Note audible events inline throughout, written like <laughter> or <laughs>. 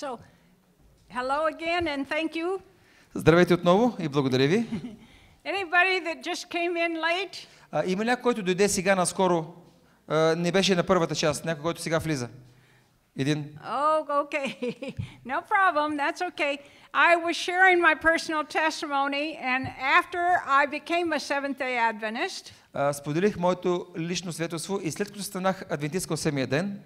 So, hello again and thank you. Здравейте отново и благодаря ви. <laughs> Anybody that just came in late? А, има някой, който дойде сега наскоро, а, не беше на първата част, някой, който сега влиза? Един. Oh, okay. <laughs> no problem. That's okay. I was sharing my personal testimony, and after I became a Seventh day Adventist, А, споделих моето лично свидетелство и след като станах адвентистка от седмия ден,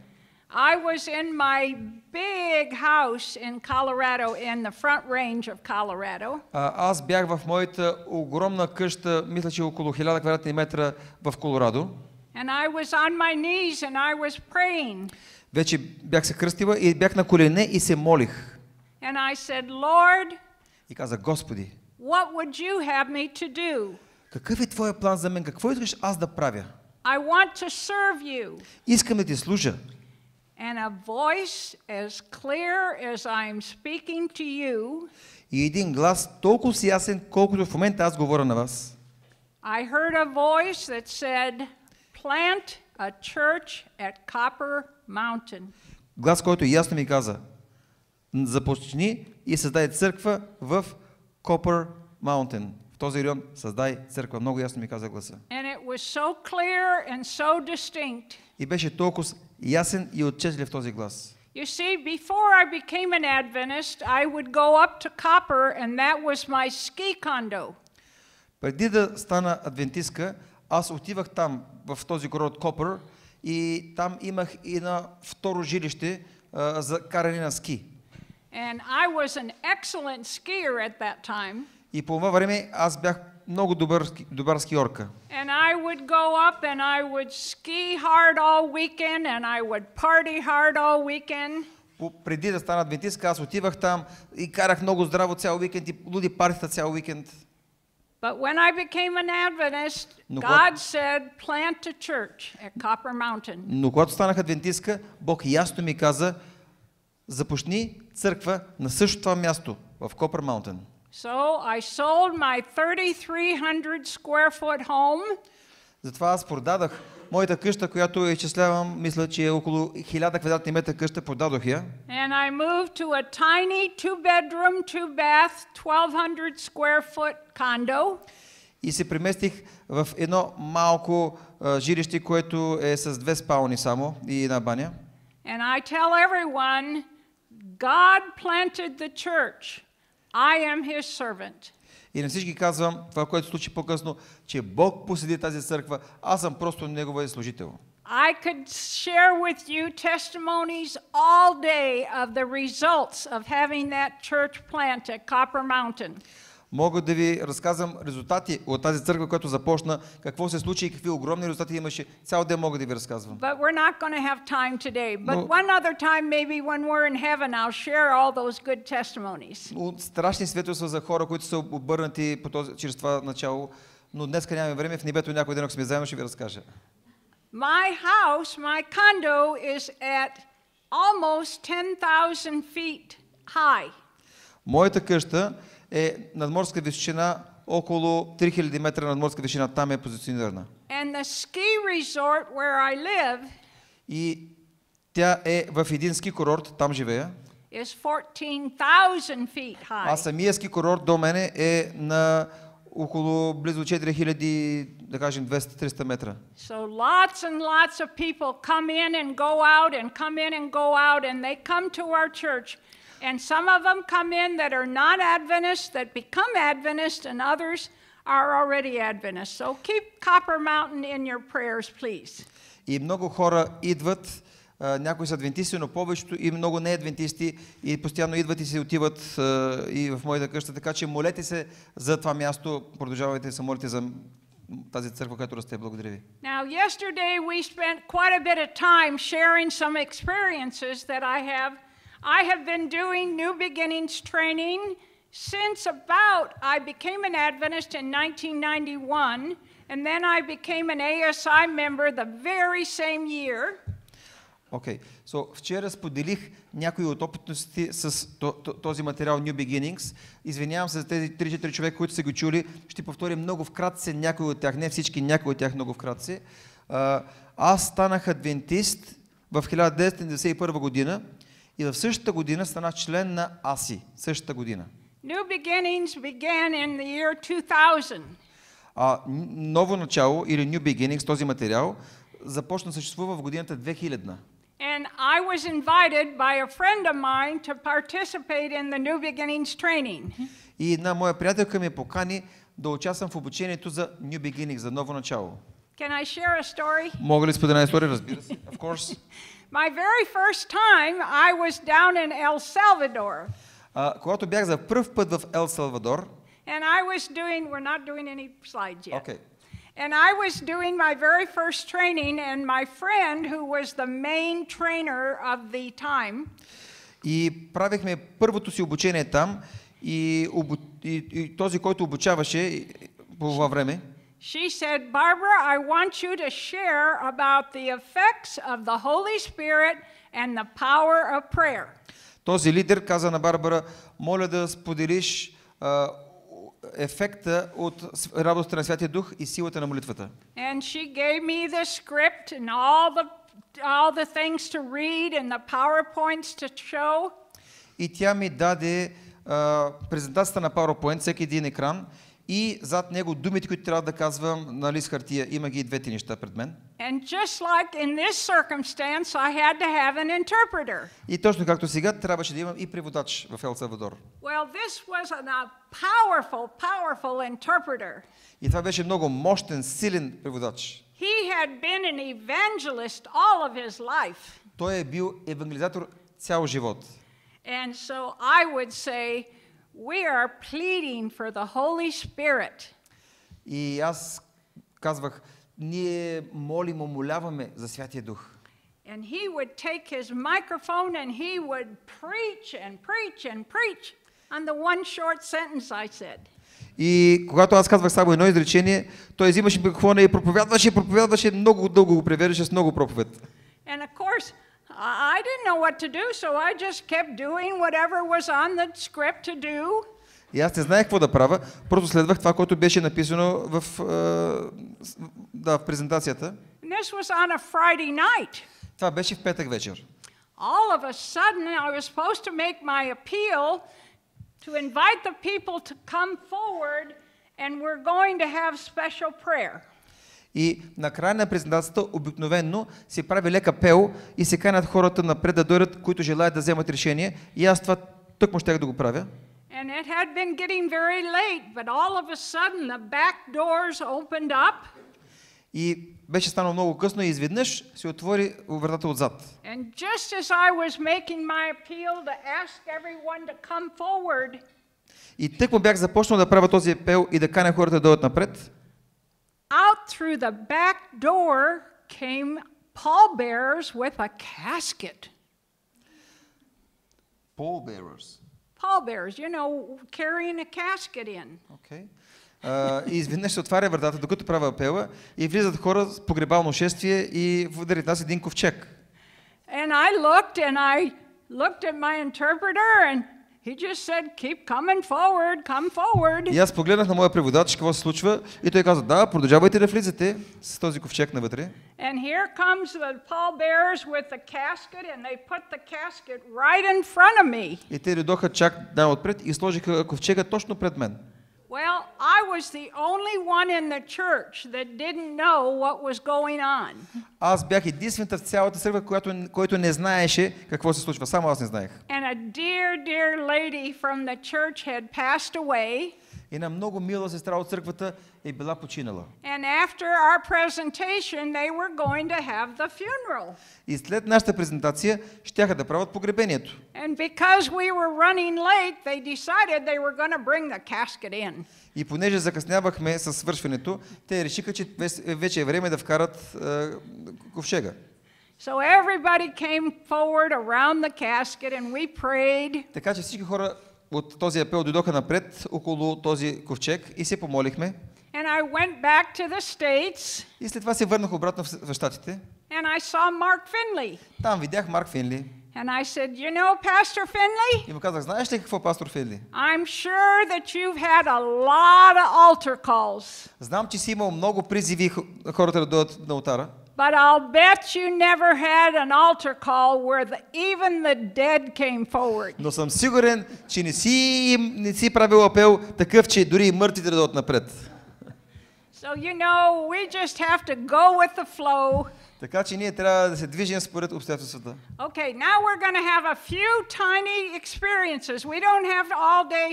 I was in my big house in Colorado, in the front range of Colorado, а, аз бях в моята огромна къща, мисля, че около 1000 квадратни метра в Колорадо. and I was on my knees and I was praying. Вече бях се кръстила и бях на колене и се молих. And I said, Lord, И казах, Господи, what would you have me to do? какъв е Твоя план за мен? Какво искаш аз да правя? I want to serve you. Искам да Ти служа. And a voice as clear as I'm speaking to you, И един глас толкова си ясен, колкото в момента аз говоря на вас. I heard a voice that said, Plant a church at Copper Mountain. Глас, който ясно ми каза, започни и създай църква в Copper Mountain. В този район създай църква. Много ясно ми каза гласа. And it was so clear and so distinct. И беше толкова ясен и отчетлив този глас. You see, before I became an Adventist, I would go up to Copper, and that was my ski condo. Преди да стана адвентистка, аз отивах там, в този город Копър, и там имах и на второ жилище а, за каране на ски. And I was an excellent skier at that time. И по това време аз бях много добър, добър скиорка. And I would go up and I would ski hard all weekend and I would party hard all weekend. Преди да стана адвентистка, аз отивах там и карах много здраво цял уикенд и луди партита цял уикенд. But when I became an Adventist, God said, plant a church at Copper Mountain. Но когато станах адвентистка, Бог ясно ми каза, започни църква на същото това място, в Копър Маунтен. So I sold my 3,300 square foot home Затова аз продадах моята къща, която изчислявам, мисля, че е около 1000 квадратни метра къща, продадох я. and I moved to a tiny two bedroom, two bath, 1,200 square foot condo. И се преместих в едно малко а, жилище, което е с две спални само и една баня. And I tell everyone, God planted the church. I am his servant. И на всички казвам това, което се случи по-късно, че Бог поседи тази църква, аз съм просто неговия служител. I could share with you testimonies all day of the results of having that church plant at Copper Mountain. Мога да ви разказвам резултати от тази църква, която започна, какво се случи и какви огромни резултати имаше. Цял ден мога да ви разказвам. But we're not going to have time today. But No. one other time, maybe when we're in heaven, I'll share all those good testimonies. Но страшни свидетелства за хора, които са обърнати по този, чрез това начало. Но днес нямаме време, в небето някой ден, ако сме заедно, ще ви разкажа. My house, my condo is at almost 10,000 feet high. Моята къща е надморска височина около 3000 метра надморска височина. Там е позиционирана. And the ski resort where I live И тя е в един ски курорт, там живея. is 14,000 feet high. А самия ски курорт до мене е на около близо 4000, да кажем 200-300 метра. So lots and lots of people come in and go out and come in and go out, and they come to our church. And some of them come in that are not Adventists, that become Adventists, and others are already Adventists. So keep Copper Mountain in your prayers, please. И много хора идват, а, някои са адвентисти, но повечето и много не адвентисти и постоянно идват и се отиват а, и в моята къща. Така че молете се за това място, продължавайте да се молите за тази църква, която расте. Благодаря ви. Now, yesterday we spent quite a bit of time sharing some experiences that I have. I have been doing New Beginnings training since about I became an Adventist in 1991, and then I became an ASI member the very same year. Окей. Okay. So, вчера споделих някои от опитности с то- то- този материал New Beginnings. Извинявам се за тези 3-4 човека, които са го чули. Ще повторя много вкратце някои от тях, не всички, някои от тях много вкратце. А, Аз станах адвентист в 1991 година и в същата година стана член на АСИ. Същата година. New beginnings began in the year 2000. А ново начало или New Beginnings, този материал, започна да съществува в годината 2000. And I was invited by a friend of mine to participate in the New Beginnings training. И една моя приятелка ме покани да участвам в обучението за New Beginnings, за ново начало. Can I share a story? Мога ли споделя една история? Разбира се. Of course. <laughs> My very first time, I was down in El Salvador. А, когато бях за първ път в Ел Салвадор, And I was doing, we're not doing any slides yet. окей, And I was doing my very first training, and my friend, who was the main trainer of the time, И правихме първото си обучение там и, обу... и, и този, който обучаваше и- по това време, she said, Barbara, I want you to share about the effects of the Holy Spirit and the power of prayer. този лидер каза на Барбара, моля да споделиш а, ефекта от с- работата на Святия Дух и силата на молитвата. And she gave me the script and all the all the things to read and the PowerPoints to show. И тя ми даде а, презентацията на PowerPoint, всеки един екран и зад него думите, които трябва да казвам на лист хартия. Има ги и двете неща пред мен. And just like in this circumstance, I had to have an interpreter. И точно както сега, трябваше да имам и преводач в Ел Салвадор. Well, this was a powerful, powerful interpreter. И това беше много мощен, силен преводач. He had been an evangelist all of his life. Той е бил евангелизатор цял живот. And so I would say, we are pleading for the Holy Spirit. И аз казвах, ние молим, умоляваме за Святия Дух. And he would take his microphone and he would preach and preach and preach on the one short sentence I said. И когато аз казвах само едно изречение, той взимаше микрофона и проповядваше, проповядваше, много дълго го превеждаше с много проповед. And of course, I I didn't know what to do, so I just kept doing whatever was on the script to do. И аз не знаех какво да правя, просто следвах това, което беше написано в, е, с- да, в презентацията. And this was on a Friday night. Това беше в петък вечер. All of a sudden, I was supposed to make my appeal to invite the people to come forward, and we're going to have special prayer. И на края на презентацията обикновенно се прави лека пел и се канят хората напред да дойдат, които желаят да вземат решение. И аз това тъкмо щях да го правя. And it had been getting very late, but all of a sudden the back doors opened up, И беше станало много късно и изведнъж се отвори вратата отзад. and just as I was making my appeal to ask everyone to come forward, И тък му бях започнал да правя този пел и да каня хората да дойдат напред. out through the back door came pallbearers with a casket. Pallbearers. Pallbearers, you know, carrying a casket in. Okay. Uh, и изведнъж се отваря вратата, докато правя апела и влизат хора с погребално шествие и ударят нас един ковчег. And I looked and I looked at my interpreter and he just said, keep coming forward, come forward. И аз погледнах на моя преводач какво се случва и той каза, да, продължавайте да влизате с този ковчег навътре. And here comes the pallbearers with the casket and they put the casket right in front of me. И те дойдоха чак най-отпред и сложиха ковчега точно пред мен. Well, I was the only one in the church that didn't know what was going on. <laughs> Аз бях единствената в цялата църква, която, който не знаеше какво се случва. Само аз не знаех. And a dear, dear lady from the church had passed away. И една много мила сестра от църквата е била починала. And after our presentation, they were going to have the funeral. И след нашата презентация щяха да правят погребението. And because we were running late, they decided they were going to bring the casket in. И понеже закъснявахме с свършването, те решиха, че вече е време да вкарат е, ковчега. So everybody came forward around the casket and we prayed. Така че всички хора от този апел дойдоха напред около този ковчег и се помолихме. And I went back to the States И след това се върнах обратно в, Штатите. and I saw Mark Finley. Там видях Марк Финли And I said, You know, Pastor Finley, и му казах, знаеш ли какво пастор Финли? I'm sure that you've had a lot of altar calls. Знам, че си имал много призиви хората да дойдат на ултара. But I'll bet you never had an altar call where the, even the dead came forward. Но съм сигурен, че не си, не си правил апел такъв, че дори и мъртвите да дойдат напред. So, you know, we just have to go with the flow. Така че ние трябва да се движим според обстоятелствата. Okay, now we're going to have a few tiny experiences. We don't have all day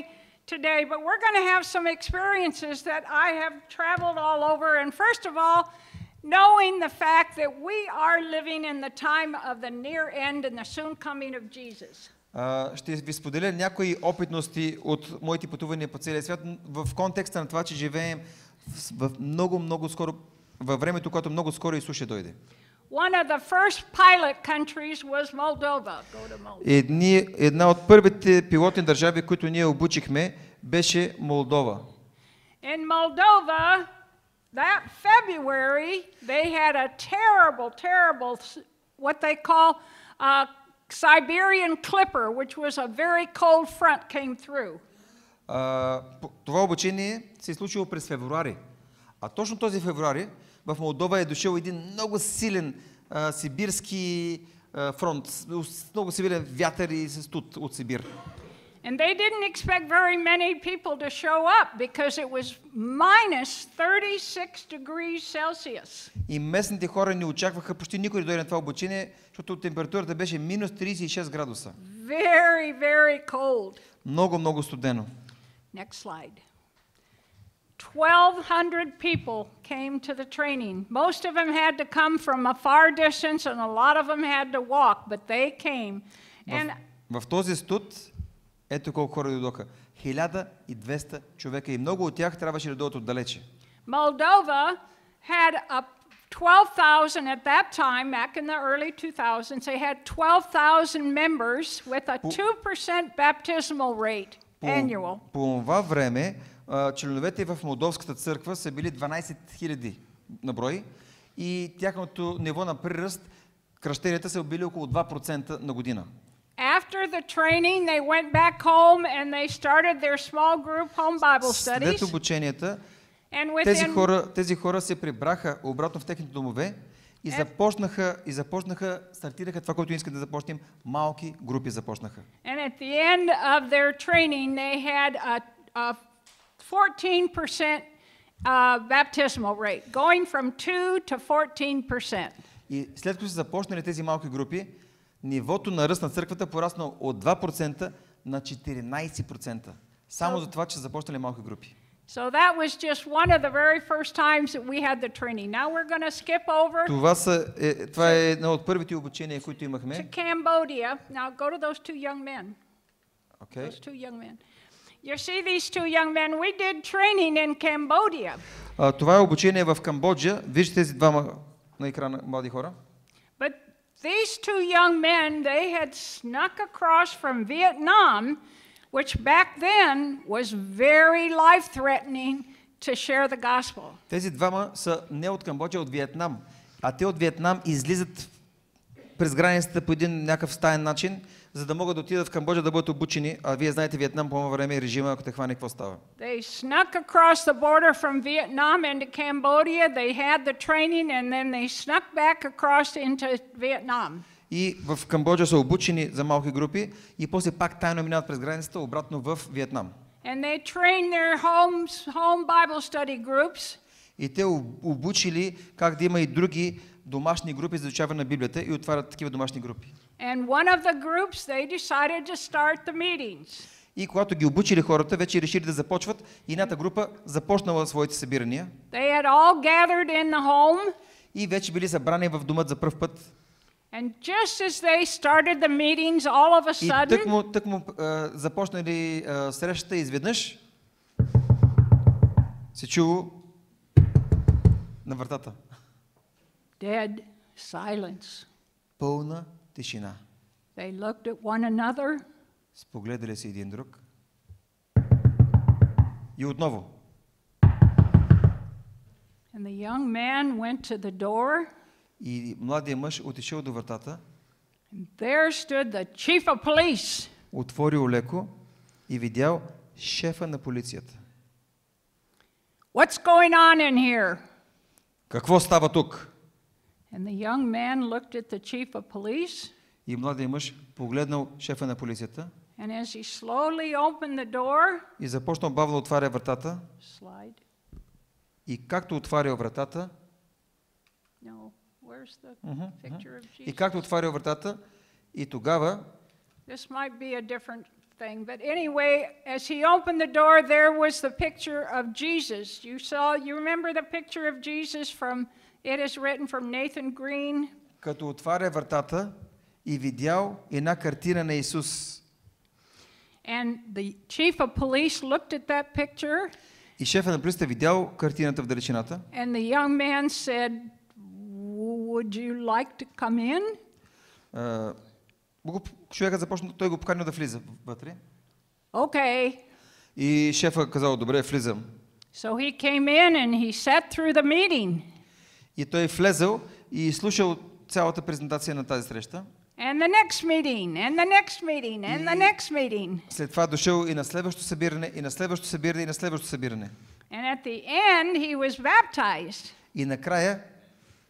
today, but we're going to have some experiences that I have traveled all over. And first of all, knowing the fact that we are living in the time of the near end and the soon coming of Jesus. А, ще ви споделя някои опитности от моите пътувания по целия свят в контекста на това, че живеем в много, много скоро, във времето, когато много скоро Исус ще дойде. One of the first pilot countries was Moldova. Go to Moldova. Едни, една от първите пилотни държави, които ние обучихме, беше Молдова. In Moldova, that February, they had a terrible, terrible, s- what they call a Siberian clipper, which was a very cold front came through. А, по- това обучение се е случило през февруари. А точно този февруари в Молдова е дошъл един много силен а, сибирски а, фронт, с с много силен вятър и с студ от Сибир. And they didn't expect very many people to show up because it was minus 36 degrees Celsius. И местните хора не очакваха почти никой да дойде на това обучение, защото температурата беше минус 36 градуса. Very, very cold. Много, много студено. Next slide. 1,200 people came to the training. Most of them had to come from a far distance, and a lot of them had to walk, but they came. And В, в този студ, ето колко хора дойдоха. 1200 човека и много от тях трябваше да дойдат отдалече. Moldova had a 12,000 at that time, back in the early 2000s, they had 12,000 members with a 2% baptismal rate annual. По, това време членовете в Молдовската църква са били 12 000 на брой и тяхното ниво на приръст, кръщенията са били около 2% на година. After the training, they went back home and they started their small group home Bible След studies. обученията, And тези within хора, тези хора се прибраха обратно в техните домове и Е. започнаха, и започнаха, стартираха това, което искат да започнем, малки групи започнаха. and at the end of their training, they had a, a 14% uh, baptismal rate, going from 2 to 14%. И след като са започнали тези малки групи, нивото на ръст на църквата порасна от 2% на 14%. Само за това, че започнали малки групи. So that was just one of the very first times that we had the training. Now we're going to skip over Това, са, е, това е едно от първите обучения, които to имахме. Cambodia. Now go to those two young men. Okay. Those two young men. You see these two young men? We did training in Cambodia. А, това е обучение в Камбоджа. Вижте тези двама на екрана млади хора. But these two young men, they had snuck across from Vietnam, which back then was very life threatening to share the gospel. Тези двама са не от Камбоджа, а от Виетнам. А те от Виетнам излизат през границата по един някакъв стаен начин, за да могат да отидат в Камбоджа да бъдат обучени. А вие знаете, Виетнам по това време е режима, ако те хване, какво става? They snuck across the border from Vietnam into Cambodia. They had the training and then they snuck back across into Vietnam. И в Камбоджа са обучени за малки групи и после пак тайно минават през границата обратно в Виетнам. And they trained their homes, home Bible study groups. И те об- обучили как да има и други домашни групи за изучаване на Библията и отварят такива домашни групи. And one of the groups, they decided to start the meetings. И когато ги обучили хората, вече решили да започват и едната група започнала своите събирания They had all gathered in the home. и вече били събрани в домът за първ път. And just as they started the meetings, all of a И sudden, тък му, тък му а, започнали а, срещата изведнъж се чуло на вратата. dead silence. Пълна тишина. They looked at one another. Спогледали се един друг. И отново. And the young man went to the door. И младият мъж отишъл до вратата, And there stood the chief of police. отворил леко и видял шефа на полицията. What's going on in here? Какво става тук? And the young man looked at the chief of police, И младият мъж погледнал шефа на полицията and as he slowly opened the door, и започнал бавно да отваря вратата. slide. И както отварял вратата, No, where's the мгм, мгм. picture of и Jesus? както отварял вратата, и тогава This might be a different thing, but anyway, as he opened the door, there was the picture of Jesus. You saw, you remember the picture of Jesus from, it is written from Nathan Greene. Като отваря вратата и видял една картина на Исус. And the chief of police looked at that picture. И шефът на полицията видял картината в далечината. And the young man said, "Would you like to come in?" Uh, човекът започна, той го поканил да влиза вътре. Okay. И шефът казал, добре, влизам. So he came in and he sat through the meeting. И той влезал и слушал цялата презентация на тази среща. And the next meeting, and the next meeting, and the И- next meeting. След това дошъл и на следващото събиране, и на следващото събиране, и на следващото събиране. And at the end, he was baptized. И накрая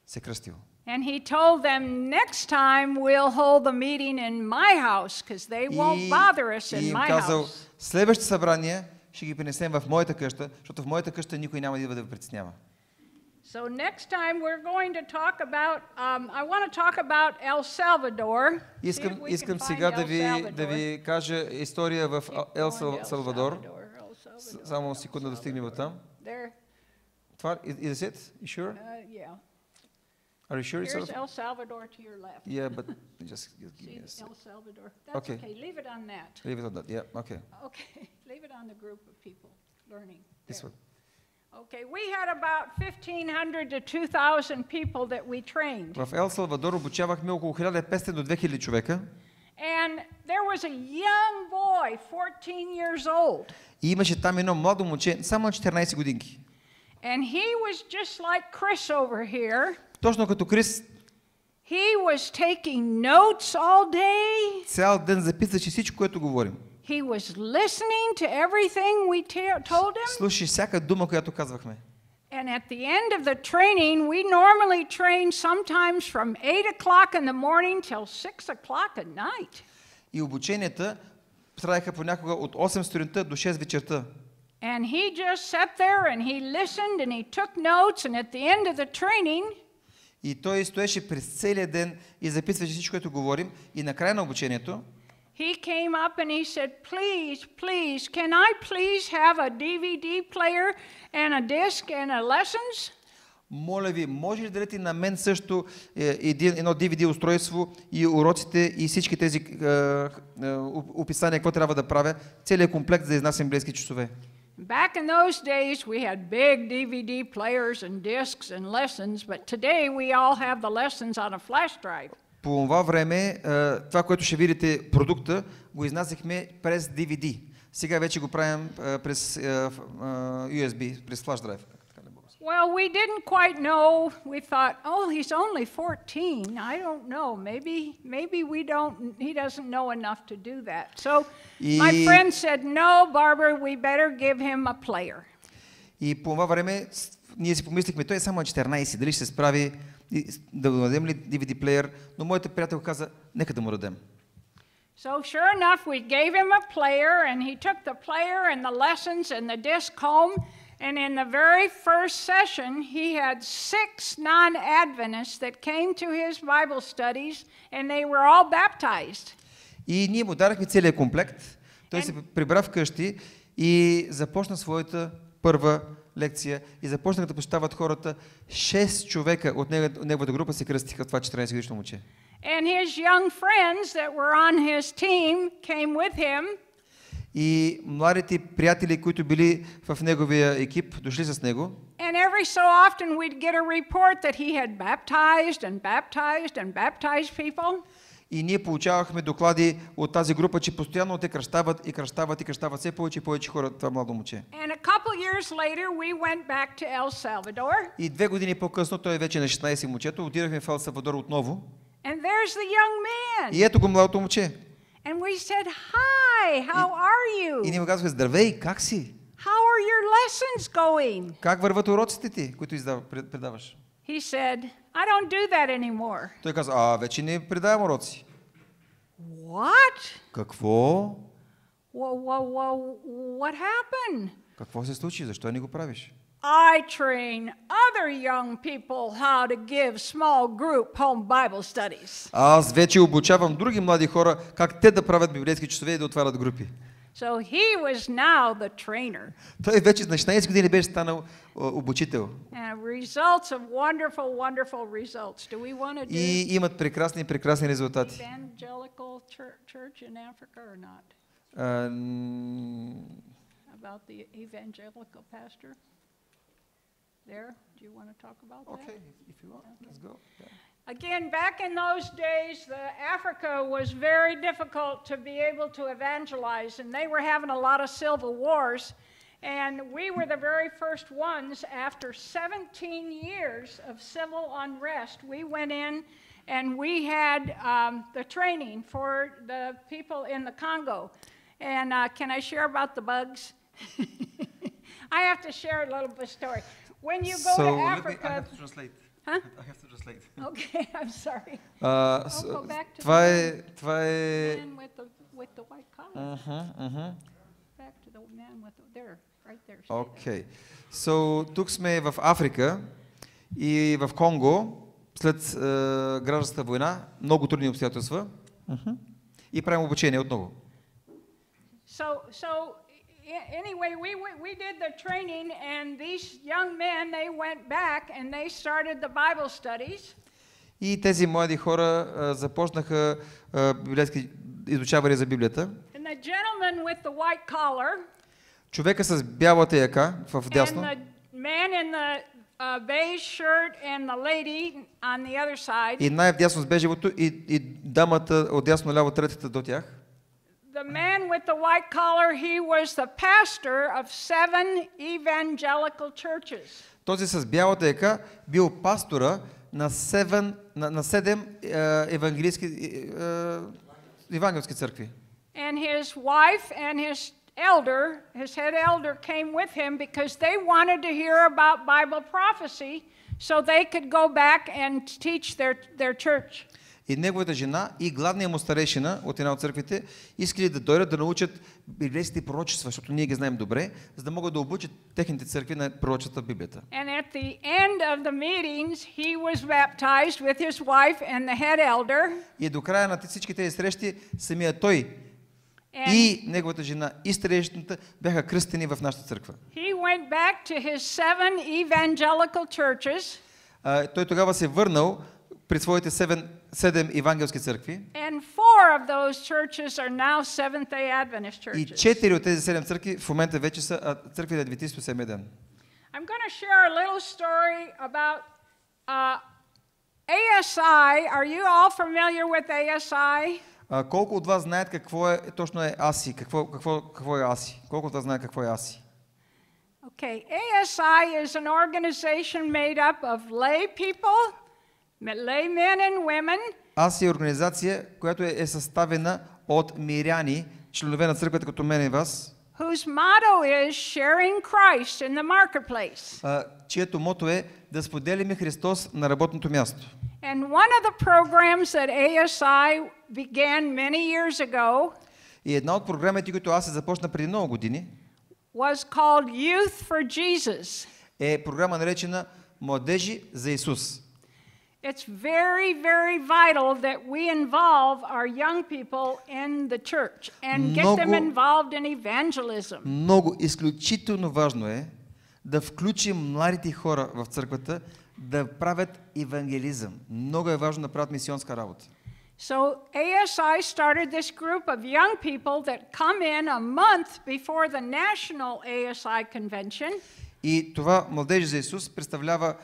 се кръстил. And he told them, next time we'll hold the meeting in my house because they won't И, bother us и in my казал, house. следващото събрание ще ги принесем в моята къща, защото в моята къща никой няма да идва да ви притеснява. So next time we're going to talk about, um, I want to talk about El Salvador. See if Искам, we can искам find сега да El ви, да Salvador. ви кажа история в Keep Ел going to Сал- Салвадор. Salvador, El С- Salvador, Само El секунда да стигнем от там. There, Това, is, is it? You sure? uh, yeah. Are you sure it's Here's Salvador? El Salvador to your left. Yeah, but just give <laughs> See me a sec. El Salvador. That's Okay. okay. Leave it on that. Leave it on that. Yeah, okay. Okay, <laughs> leave it on the group of people learning. This There. one. Okay, we had about 1,500 to 2,000 people that we trained. В Ел Салвадор обучавахме около 1500 до 2000 човека And there was a young boy, 14 years old. и имаше там едно младо момче, само на 14 годинки. And he was just like Chris over here. Точно като Крис, He was taking notes all day. цял ден записваше всичко, което говорим. He was listening to everything we te- told him. Слушаше всяка дума, която казвахме. And at the end of the training, we normally train sometimes from 8 o'clock in the morning till 6 o'clock at night. И обученията траеха понякога от 8 сутринта до 6 вечерта. And he just sat there and he listened and he took notes. And at the end of the training, И той стоеше през целия ден и записваше всичко, което говорим. И на края на обучението he came up and he said, Please, please, can I please have a DVD player and a disc and a lessons? Моля ви, може ли да дадете на мен също е, един, едно DVD устройство и уроците и всички тези е, е, описания, какво трябва да правя, целият комплект за да изнасям библейски часове. Back in those days, we had big DVD players and discs and lessons, but today we all have the lessons on a flash drive. По това време, е, това, което ще видите, продукта, го изнасяхме през DVD. Сега вече го правим е, през е, в- е, USB, през флаш драйв. Така не български. Well, we didn't quite know. We thought, oh, he's only 14. I don't know. Maybe, maybe we don't. He doesn't know enough to do that. So my И- friend said, no, Barbara, we better give him a player. И по това време с- ние си помислихме, той е само на 14, дали ще се справи, и с- да му дадем ли DVD плеер, но моята приятел каза, нека да му дадем. So sure enough, we gave him a player, and he took the player and the lessons and the disc home. And in the very first session, he had six non Adventists that came to his Bible studies, and they were all baptized. И ние му дарахме целият комплект, той Е. се прибра вкъщи и започна своята първа лекция и започнаха да посещават хората. Шест човека от неговата група се кръстиха това 14 годишно момче. And his young friends that were on his team came with him, И младите приятели, които били в неговия екип, дошли с него. and every so often we'd get a report that he had baptized and baptized and baptized people. И ние получавахме доклади от тази група, че постоянно те кръщават и кръщават и кръщават все повече и повече хора, това младо момче. We И две години по-късно, той е вече на 16 момчето, отидахме в Ел Савадор отново. И ето го младото момче. And we said, Hi, how are И you? ние му казваме, здравей, как си? How are your lessons going? Как върват уроците ти, които издава, пред- предаваш? he said, I don't do that anymore. Той каза, а вече не предавам уроци. What? Какво? Whoa, whoa, whoa, what happened? Какво се случи? Защо не го правиш? I train other young people how to give small group home Bible studies. Аз вече обучавам други млади хора как те да правят библейски часове и да отварят групи. So he was now the trainer. Той вече на 16 години беше станал а, обучител. And results of wonderful, wonderful results. Do we want to do И имат прекрасни, прекрасни резултати. evangelical church, church in Africa or not? А, м, About the evangelical pastor? There? Do you want to talk about that? if you want, let's go. Again, back in those days, the Africa was very difficult to be able to evangelize, and they were having a lot of civil wars. And we were the very first ones, after 17 years of civil unrest, we went in and we had um, the training for the people in the Congo. And uh, can I share about the bugs? <laughs> I have to share a little bit of story. When you go So, to let me- I Africa, have to translate. Huh? I have to translate. <laughs> okay, I'm sorry. А, с- go back to това the- е, това е... man with the with the white collar. Мгм, мгм. Back to the man with the there, right there. Окей. So, тук сме в Африка и в Конго, след е, гражданската война, много трудни обстоятелства. Мгм. И правим обучение отново. So so anyway, we, we we did the training, and these young men they went back and they started the Bible studies. И тези млади хора е, започнаха е, библейски изучаване за Библията. And the gentleman with the white collar Човека с бялата яка в and дясно the man in the uh, beige shirt and the lady on the other side. и най-вдясно с бежевото и, и дамата от дясно ляво третата до тях. The man with the white collar, he was the pastor of seven evangelical churches. Този с бялата яка бил пастора на, севен, на, на седем е, евангелийски, е, е, евангелски църкви. And his wife and his elder, his head elder, came with him because they wanted to hear about Bible prophecy so they could go back and teach their, their church. И неговата жена и главният му старейшина от една от църквите искали да дойдат да научат библейските пророчества, защото ние ги знаем добре, за да могат да обучат техните църкви на пророчествата в Библията. And at the end of the meetings, he was baptized with his wife and the head elder. И до края на всички тези срещи, самия той And и неговата жена и старейшината бяха кръстени в нашата църква. he went back to his seven evangelical churches. А, той тогава се върнал при своите седем, седем евангелски църкви And four of those churches are now Seventh day Adventist и churches. четири от тези седем църкви в момента вече са църкви на Адвентисто седмия ден. I'm going to share a little story about uh, ASI. Are you all familiar with ASI? А, колко от вас знаят какво е точно е АСИ? Какво, какво, какво е АСИ? Колко от вас знаят какво е АСИ? Okay, ASI is an organization made up of lay people, lay men and women, АСИ е организация, която е, е съставена от миряни, членове на църквата като мен и вас, whose motto is sharing Christ in the marketplace. а, чието мото е да споделяме Христос на работното място. And one of the programs that ASI began many years ago И една от програмите, които аз се започна преди много години, was called Youth for Jesus. е програма наречена Младежи за Исус. It's very, very vital that we involve our young people in the church and get them Много- involved in evangelism. Много изключително важно е да включим младите хора в църквата да правят евангелизъм. Много е важно да правят мисионска работа. So ASI started this group of young people that come in a month before the national ASI convention. И това Младежи за Исус представлява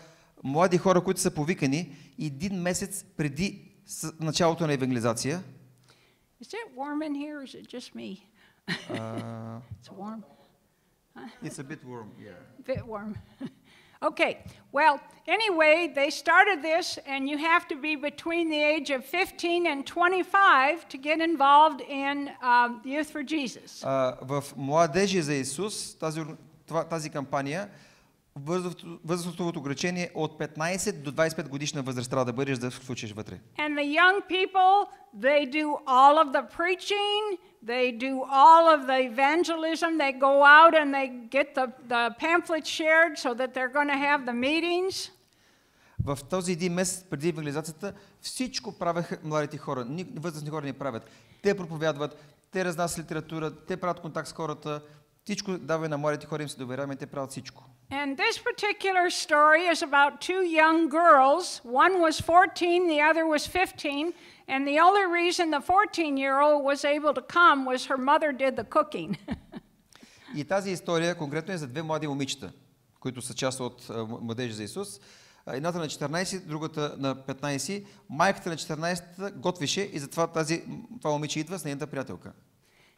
млади хора, които са повикани един месец преди с- началото на евангелизация. Is it warm in here or is it just me? <laughs> А, It's warm. it's a bit warm, yeah. bit warm. <laughs> okay, well, anyway, they started this, and you have to be between the age of 15 and 25 to get involved in um, Youth for Jesus. А, в Младежи за Исус, тази, ор- това, тази кампания, възрастовото ограничение от 15 до 25 годишна възраст трябва да бъдеш да включиш вътре. And the young people, they do all of the preaching, they do all of the evangelism, they go out and they get the, the pamphlets shared so that they're going to have the meetings. В този един месец преди евангелизацията всичко правеха младите хора. Ни- Възрастни хора не правят. Те проповядват, те разнасят литература, те правят контакт с хората. Всичко дава на младите хора, им се доверяваме, те правят всичко. And this particular story is about two young girls. One was 14, the other was 15. And the only reason the 14 year old was able to come was her mother did the cooking. <laughs> И тази история конкретно е за две млади момичета, които са част от младежи за Исус. Едната на 14, другата на 15. Майката на 14 готвеше и затова тази, това момиче идва с нейната приятелка.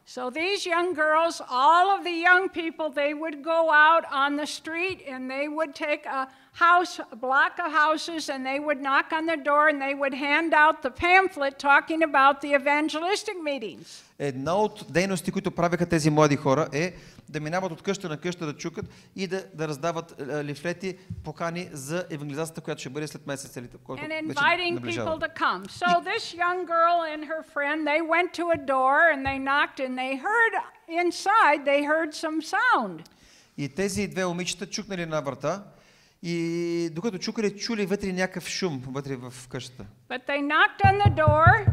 So these young girls, all of the young people, they would go out on the street and they would take a house, a block of houses, and they would knock on the door and they would hand out the pamphlet talking about the evangelistic meetings. Една от дейности, които правеха тези млади хора е да минават от къща на къща да чукат и да, да раздават а, лифлети, покани за евангелизацията, която ще бъде след месец, или който and вече inviting наближава. people to come. So this young girl and her friend, they went to a door and they knocked and they heard inside, they heard some sound. И тези две момичета чукнали на врата и докато чукали, чули вътре някакъв шум вътре в къщата. But they knocked on the door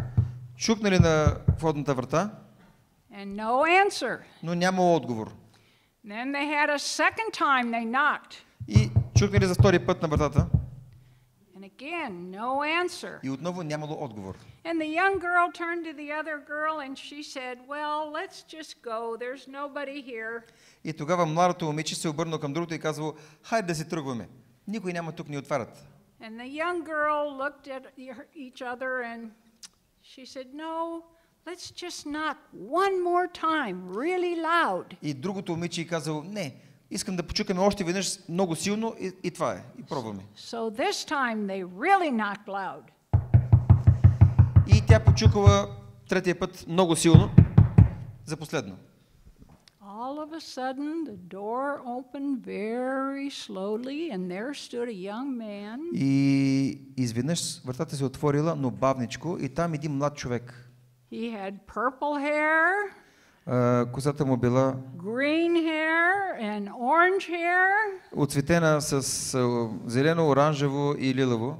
Чукнали на входната врата, and no answer. но нямало отговор. Then they had a second time they knocked. И чукнали за втори път на вратата And again, no answer. и отново нямало отговор. And the young girl turned to the other girl and she said, Well, let's just go. There's nobody here. И тогава младото момиче се обърнал към другото и казало, хайде да си тръгваме. Никой няма тук, ни отварят. And the young girl looked at e- each other and she said, No, let's just knock one more time, really loud. И другото момиче и казало, не, искам да почукаме още веднъж много силно и, и това е. И пробваме. So this time they really knocked loud. И тя почукала третия път много силно за последно. All of a sudden, the door opened very slowly, and there stood a young man. И изведнъж вратата се отворила, но бавничко, и там един млад човек. He had purple hair, косата му била green hair, and orange hair. оцветена с зелено, оранжево и лилаво.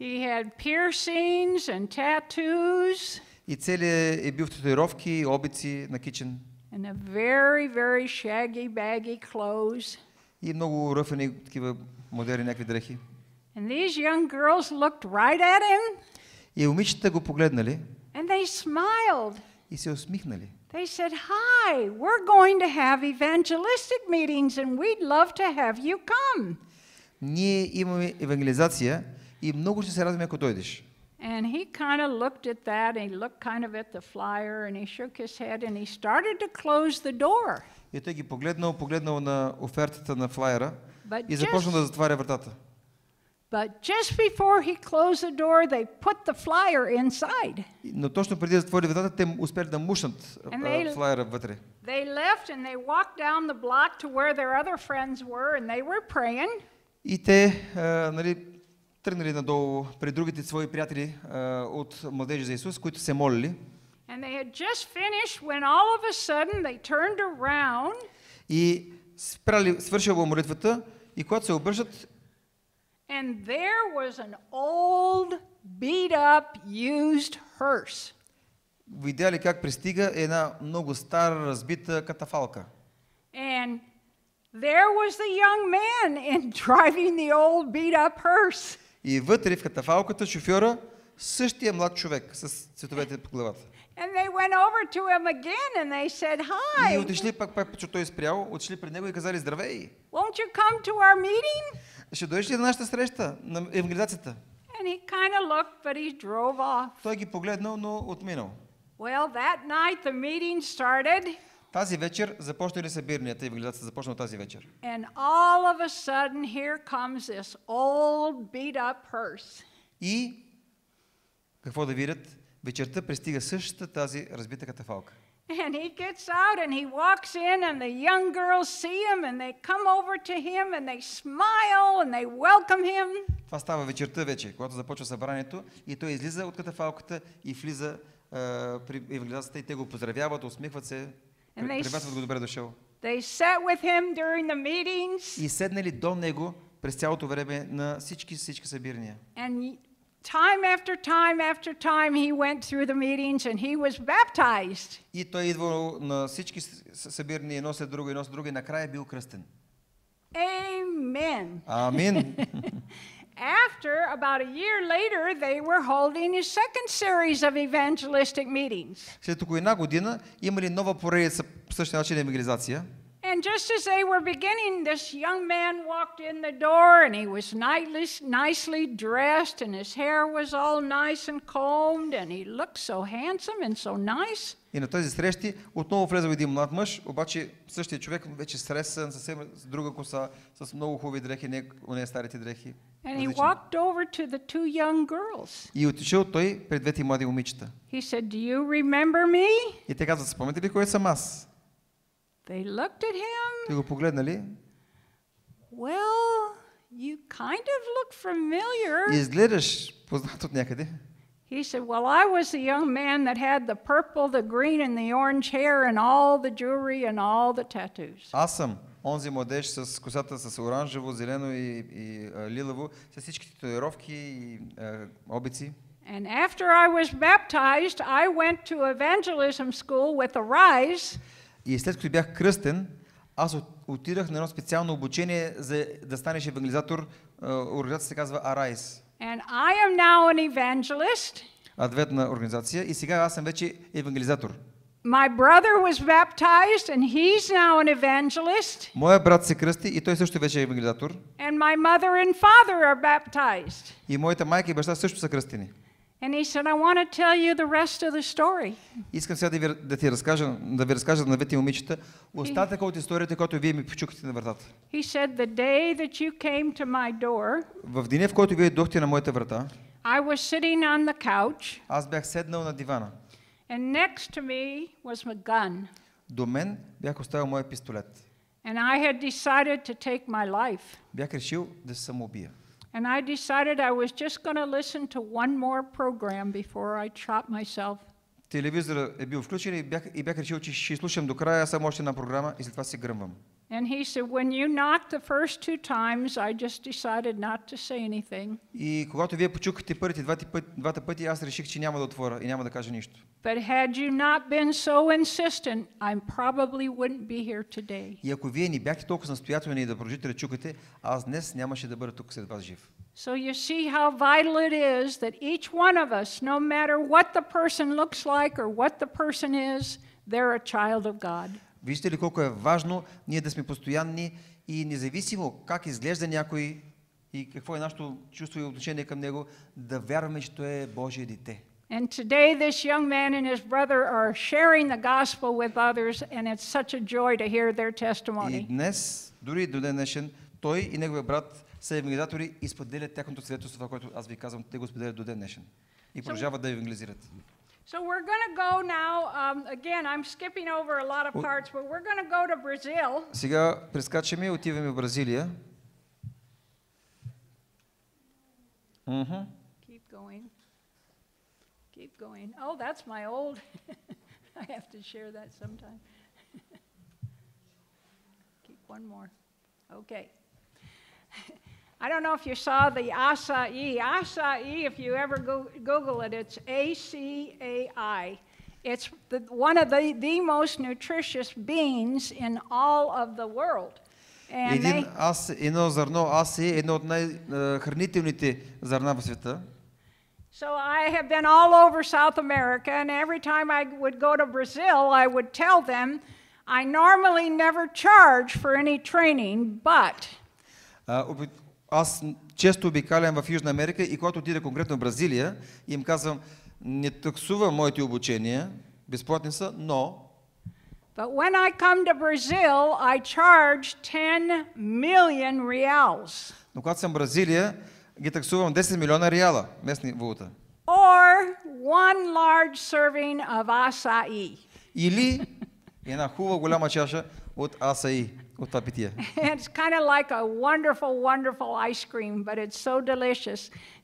He had piercings and tattoos, И целият е бил в татуировки, обици на кичен. and a very, very shaggy, baggy clothes. И много ръфени такива модерни някакви дрехи. And these young girls looked right at him, И момичета го погледнали and they smiled. и се усмихнали. They said, Hi, we're going to have evangelistic meetings and we'd love to have you come. Ние имаме евангелизация и много ще се радваме, ако дойдеш. And he kind of looked at that and he looked kind of at the flyer and he shook his head and he started to close the door. И той ги погледнал, погледнал на офертата на флайера But и започнал да just, затваря вратата. but just before he closed the door, they put the flyer inside. Но точно преди да затвори вратата, те успели да мушнат а, And they- флайера вътре. They left and they walked down the block to where their other friends were and they were praying. И те а, нали, тръгнали надолу при другите свои приятели а, от Младежи за Исус, които се молили. And they had just finished when all of a sudden they turned around И спрали, свършила молитвата и когато се обръщат, and there was an old, beat up, used hearse. видяли как пристига една много стара, разбита катафалка. And there was the young man in driving the old, beat up hearse. И вътре в катафалката шофьора същия млад човек с цветовете по главата. And they went over to him again and they said, И Hi, отишли пак, пак, че той е спрял, отишли пред него и казали, здравей, won't you come to our meeting? Ще дойдеш ли на нашата среща, на евангелизацията? And he kind of looked, but he drove off. Той ги погледнал, но отминал. Well, that night the meeting started, Тази вечер започнали събиранията, евангелизацията започна тази вечер. and all of a sudden, here comes this old, beat up hearse. И какво да видят? Вечерта пристига същата тази разбита катафалка. And he gets out and he walks in, and the young girls see him and they come over to him and they smile and they welcome him. Това става вечерта вече, когато започва събранието и той излиза от катафалката и влиза а, при евангелизацията и те го поздравяват, усмихват се, приветстват го добре дошъл. They sat with him during the meetings, И седнали до него през цялото време на всички, всички събирания. and time after time after time he went through the meetings and he was baptized. И той идва на всички с- с- събирания едно след друго, едно след друго и накрая е бил кръстен. Amen. Амин. <laughs> After about a year later, they were holding a second series of evangelistic meetings. След около една година имали нова поредица по същия начин евангелизация. And just as they were beginning, this young man walked in the door and he was nicely, nicely dressed and his hair was all nice and combed and he looked so handsome and so nice. И на тези срещи отново влезе един млад мъж, обаче същия човек вече сресан, съвсем с друга коса, с много хубави дрехи, не не старите дрехи. And he различни. walked over to the two young girls. И отишъл той пред двете млади момичета. He said, Do you remember me? И те казват, спомняте ли кой съм аз? They looked at him. Well, you kind of look familiar. He said, Well, I was the young man that had the purple, the green, and the orange hair, and all the jewelry, and all the tattoos. Awesome! онзи младеж с косата с оранжево, зелено и, и а, лилаво, с всички татуировки и а, обици. And after I was baptized, I went to evangelism school with Arise. И след като бях кръстен, аз от- отидах на едно специално обучение за да станеш евангелизатор. Организацията се казва Arise. and I am now an evangelist. Адветна организация. И сега аз съм вече евангелизатор. My brother was baptized, and he's now an evangelist. Моя брат се кръсти и той също вече е евангелизатор. And my mother and father are baptized. И моята майка и баща също са кръстени. And he said, I want to tell you the rest of the story. Искам сега да ви, да ти разкажа, да ви разкажа на двете момичета остатъка от историята, която вие ми почукате на вратата. He said, The day that you came to my door, В деня, в който вие дохте на моята врата, I was sitting on the couch, аз бях седнал на дивана. and next to me was my gun. До мен бях оставил моя пистолет. And I had decided to take my life. Бях решил да се самоубия. And I decided I was just going to listen to one more program before I shot myself. Телевизора е бил включен и бях, и бях решил, че ще изслушам до края само още една програма и след това се гръмвам. And he said, When you knocked the first two times, I just decided not to say anything. И когато вие почукахте първите двата пъти, двата пъти, аз реших, че няма да отворя и няма да кажа нищо. But had you not been so insistent, I probably wouldn't be here today. И ако вие не бяхте толкова настоятелни да продължите да чукате, аз днес нямаше да бъда тук след вас жив. So you see how vital it is that each one of us, no matter what the person looks like or what the person is, they're a child of God. Виждате ли колко е важно ние да сме постоянни и независимо как изглежда някой и какво е нашето чувство и отношение към него, да вярваме, че той е Божие дете. And today, this young man and his brother are sharing the gospel with others, and it's such a joy to hear their И testimony. днес, дори до ден днешен, той и неговия брат са евангелизатори и споделят тяхното свидетелство, това, което аз ви казвам, те го споделят до ден днешен. И продължават да евангелизират. So we're going to go now. Um, again, I'm skipping over a lot of Well- parts, but we're going to go to Brazil. Сега прескачаме и отиваме в Бразилия. Мгм. Keep going. Keep going. Oh, that's my old. <laughs> I have to share that sometime. <laughs> Keep one more. Okay. I don't know if you saw the acai. Acai, if you ever go, Google it, it's A C A I. It's the, one of the, the most nutritious beans in all of the world. And Един they, ас, едно зърно ас е едно от най-хранителните зърна в света. So I have been all over South America, and every time I would go to Brazil, I would tell them I normally never charge for any training, but А, оби- Аз често обикалям в Южна Америка и когато отида конкретно в Бразилия, им казвам, не таксувам моите обучения, безплатни са, но but when I come to Brazil, I charge 10 million reals но когато съм в Бразилия, ги таксувам 10 милиона реала, местни валута. or one large serving of acai. или една хубава голяма чаша от асаи, от това питие. <laughs> It's kind of like a wonderful, wonderful ice cream, but it's so delicious.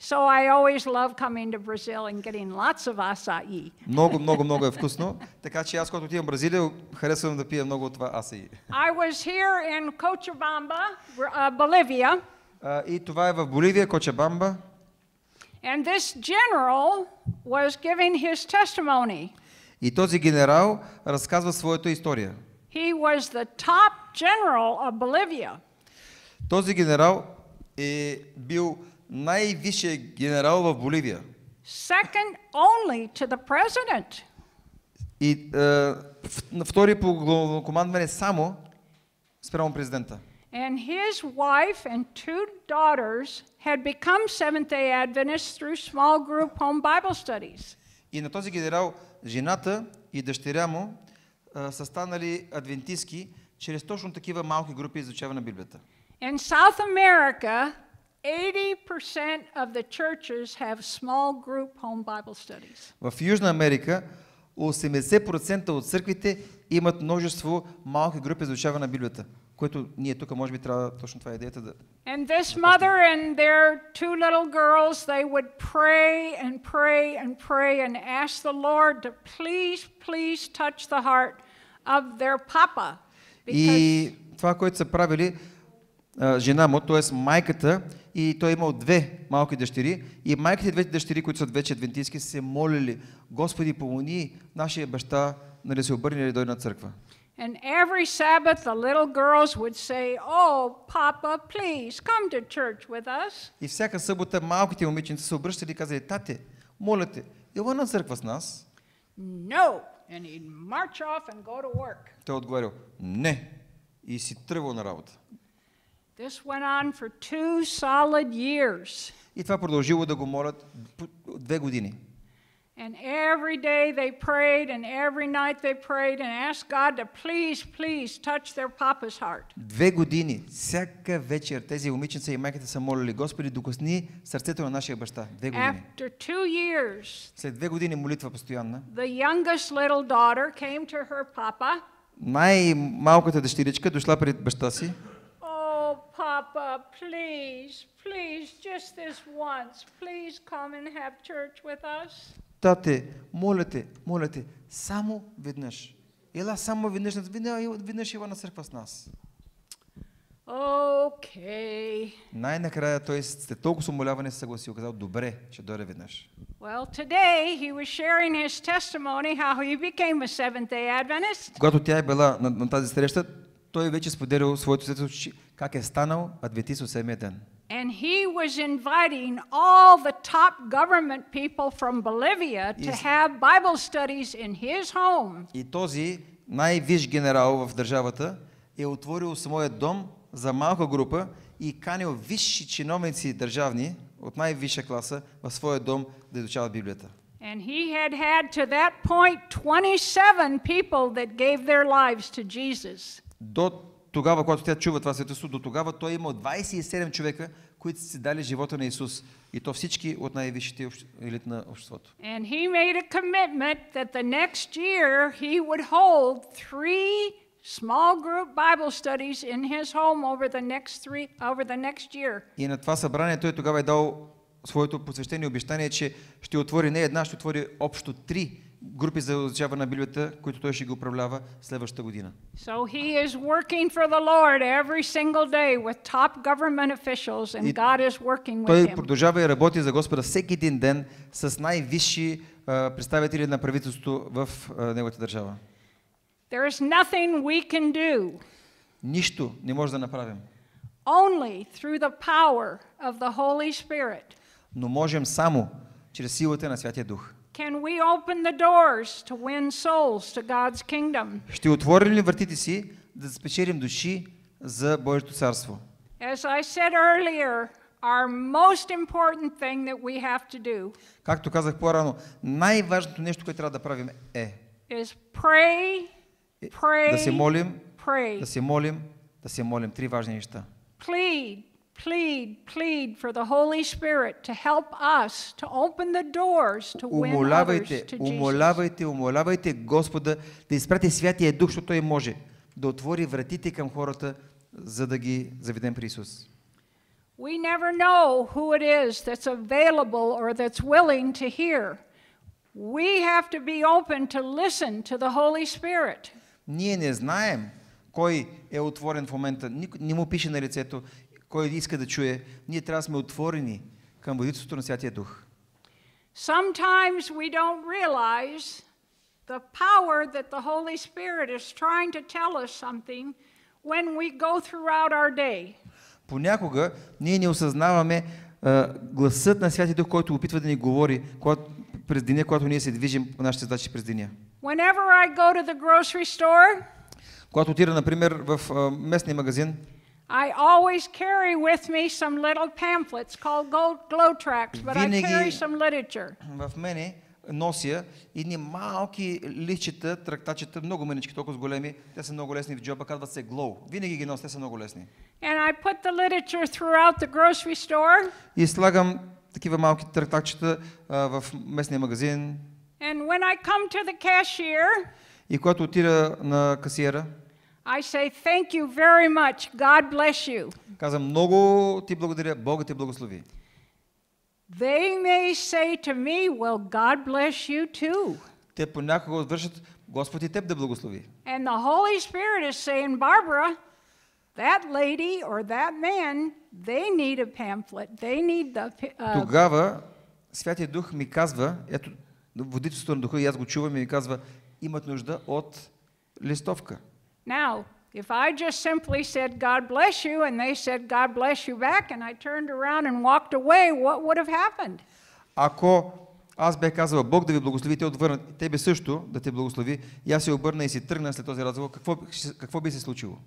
So I always love coming to Brazil and getting lots of acai. Много, много, много <laughs> е вкусно. Така че аз, когато отивам в Бразилия, харесвам да пия много от това асаи. I was here in Cochabamba, Br- uh, Bolivia, А, и това е в Боливия, Кочабамба. and this general was giving his testimony. И този генерал разказва своята история. He was the top general of Bolivia. Този генерал е бил най-висшият генерал в Боливия. second only to the president. И е, в- на втори по главнокомандване само спрямо президента. And his wife and two daughters had become Seventh day Adventists through small group home Bible studies. И на този генерал жената и дъщеря му а, са станали адвентистки чрез точно такива малки групи изучаване на Библията. In South America, 80% of the churches have small group home Bible studies. В Южна Америка 80% от църквите имат множество малки групи за изучаване на Библията, което ние тук може би трябва точно това е идеята да... And this mother and their two little girls, they would pray and pray and pray and ask the Lord to please, please touch the heart of their papa. И това, което са правили, жена му, т.е. майката, и той е имал две малки дъщери, и майките двете дъщери, които са вече адвентистки, се молили, Господи, помогни нашия баща нали, се обърне и да дойде на църква. And every Sabbath, the little girls would say, Oh, Papa, please come to church with us. И всяка събота малките момиченца се обръщали и казали, тате, моля те, ела на църква с нас. No. And he'd march off and go to work. Той е отговарял, не. И си тръгвал на работа. This went on for two solid years. И това продължило да го молят п- две години. And every day they prayed, and every night they prayed and asked God to please, please touch their papa's heart. Две години, всяка вечер тези момиченца и майките са молили, Господи, докосни сърцето на нашия баща. Две години. After two years, След две години молитва постоянна, the youngest little daughter came to her papa. най-малката дъщеричка дошла пред баща си. Oh, Papa, please, please, just this once, please come and have church with us. Тате, моля те, моля те, само веднъж. Ела само веднъж, веднъж, ела на църква с нас. Okay. Най-накрая той след толкова умоляване се съгласил, казал, добре, ще дойде веднъж. Well, today he was sharing his testimony how he became a Seventh day Adventist. Когато тя е била на, на тази среща, той вече споделял своето свидетелство, как е станал адвентист от седмия ден. And he was inviting all the top government people from Bolivia to Yes. have Bible studies in his home. И този най-виш генерал в държавата е отворил своя дом за малка група и канил висши чиновници държавни от най-висша класа в своя дом да изучават Библията. And he had had to that point 27 people that gave their lives to Jesus. До тогава, когато тя чува това свидетелство, до тогава той е имал 27 човека, които са си дали живота на Исус. И то всички от най-висшите елит на обществото. And he made a commitment that the next year he would hold three small group Bible studies in his home over the next three over the next year. И на това събрание той тогава е дал своето посвещение обещание, че ще отвори не една, ще отвори общо три групи за изучаване на Библията, които той ще ги управлява следващата година. So he is working for the Lord every single day with top government officials, and И God is working with Той him. продължава и работи за Господа всеки един ден с най-висши представители на правителството в неговата държава. There is nothing we can do Нищо не може да направим, only through the power of the Holy Spirit но можем само чрез силата на Святия Дух. can we open the doors to win souls to God's kingdom. Ще отворим ли вратите си да спечелим души за Божието царство? As I said earlier, our most important thing that we have to do Както казах по-рано, най-важното нещо, което трябва да правим е is pray, е pray, да се молим, pray, да се молим, да се молим. Три важни неща. plead, plead, plead for the Holy Spirit to help us to open the doors to win others Умолявайте, to Jesus. умолявайте, умолявайте Господа да изпрати Святия Дух, защото Той може да отвори вратите към хората, за да ги заведем при Исус. We never know who it is that's available or that's willing to hear. We have to be open to listen to the Holy Spirit. Ние не знаем кой е отворен в момента. Никой не му пише на лицето, кой иска да чуе. Ние трябва да сме отворени към водителството на Святия Дух. Sometimes we don't realize the power that the Holy Spirit is trying to tell us something when we go throughout our day. Понякога ние не осъзнаваме гласът на Святия Дух, който опитва да ни говори когато, през деня, когато ние се движим по нашите задачи през деня. Whenever I go to the grocery store, Когато отида, например, в местния магазин, I always carry with me some little pamphlets called Glow, glow tracks, but I Винаги- carry some literature. в мене нося едни малки личета, трактачета, много мънички, толкова с големи. Те са много лесни в джоба, казват се Glow. Винаги ги нося, те са много лесни. And I put the literature throughout the grocery store. И слагам такива малки трактачета а, в местния магазин. And when I come to the cashier, И когато отида на касиера, I say, Thank you very much. God bless you. казвам, много ти благодаря, Бога те благослови. They may say to me, Well, God bless you too. Те понякога отвършат, Господ и теб да благослови. And the Holy Spirit is saying, Barbara, that lady or that man, they need a pamphlet. They need the. pi- Uh, Тогава Святия Дух ми казва, ето, водителството на Духа, и аз го чувам и ми казва, имат нужда от листовка. now, if I just simply said, God bless you, and they said, God bless you back, and I turned around and walked away, what would have happened? Ако аз бях казала Бог да ви благослови, те отвърнат тебе също да те благослови, и аз се обърна и си тръгна след този разговор, какво, какво би се случило?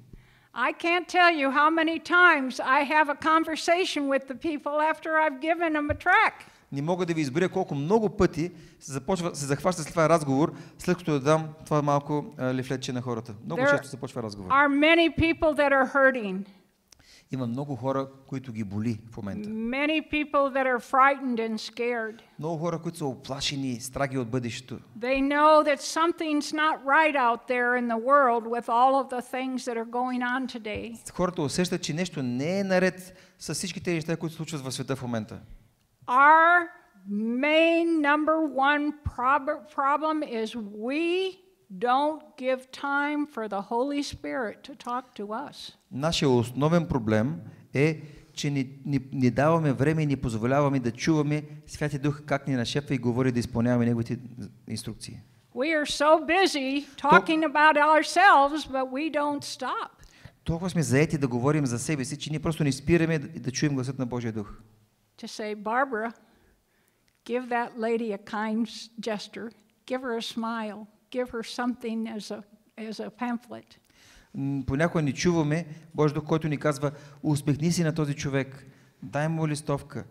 I can't tell you how many times I have a conversation with the people after I've given them a track. Не мога да ви изберя колко много пъти се, започва, се захваща след това разговор, след като да дам това малко лифлетче на хората. Много There често започва разговор. are many people that are hurting, Има много хора, които ги боли в момента. many people that are frightened and scared. Много хора, които са оплашени, страги от бъдещето. They know that something's not right out there in the world with all of the things that are going on today. Хората усещат, че нещо не е наред с всичките неща, които се случват в света в момента. Our main number one prob- problem is we don't give time for the Holy Spirit to talk to us. Нашия основен проблем е, че ни, ни, ни даваме време и ни позволяваме да чуваме Святия Дух как ни нашепва и говори да изпълняваме Неговите инструкции. We are so busy talking about ourselves, but we don't stop. Толкова сме заети да говорим за себе си, че ние просто не спираме да, да чуем гласът на Божия Дух. To say, Barbara, give that lady a kind s- gesture, give her a smile, give her something as a, as a pamphlet. М, Понякога ни чуваме Божия Дух, който ни казва, успехни си на този човек, дай му листовка,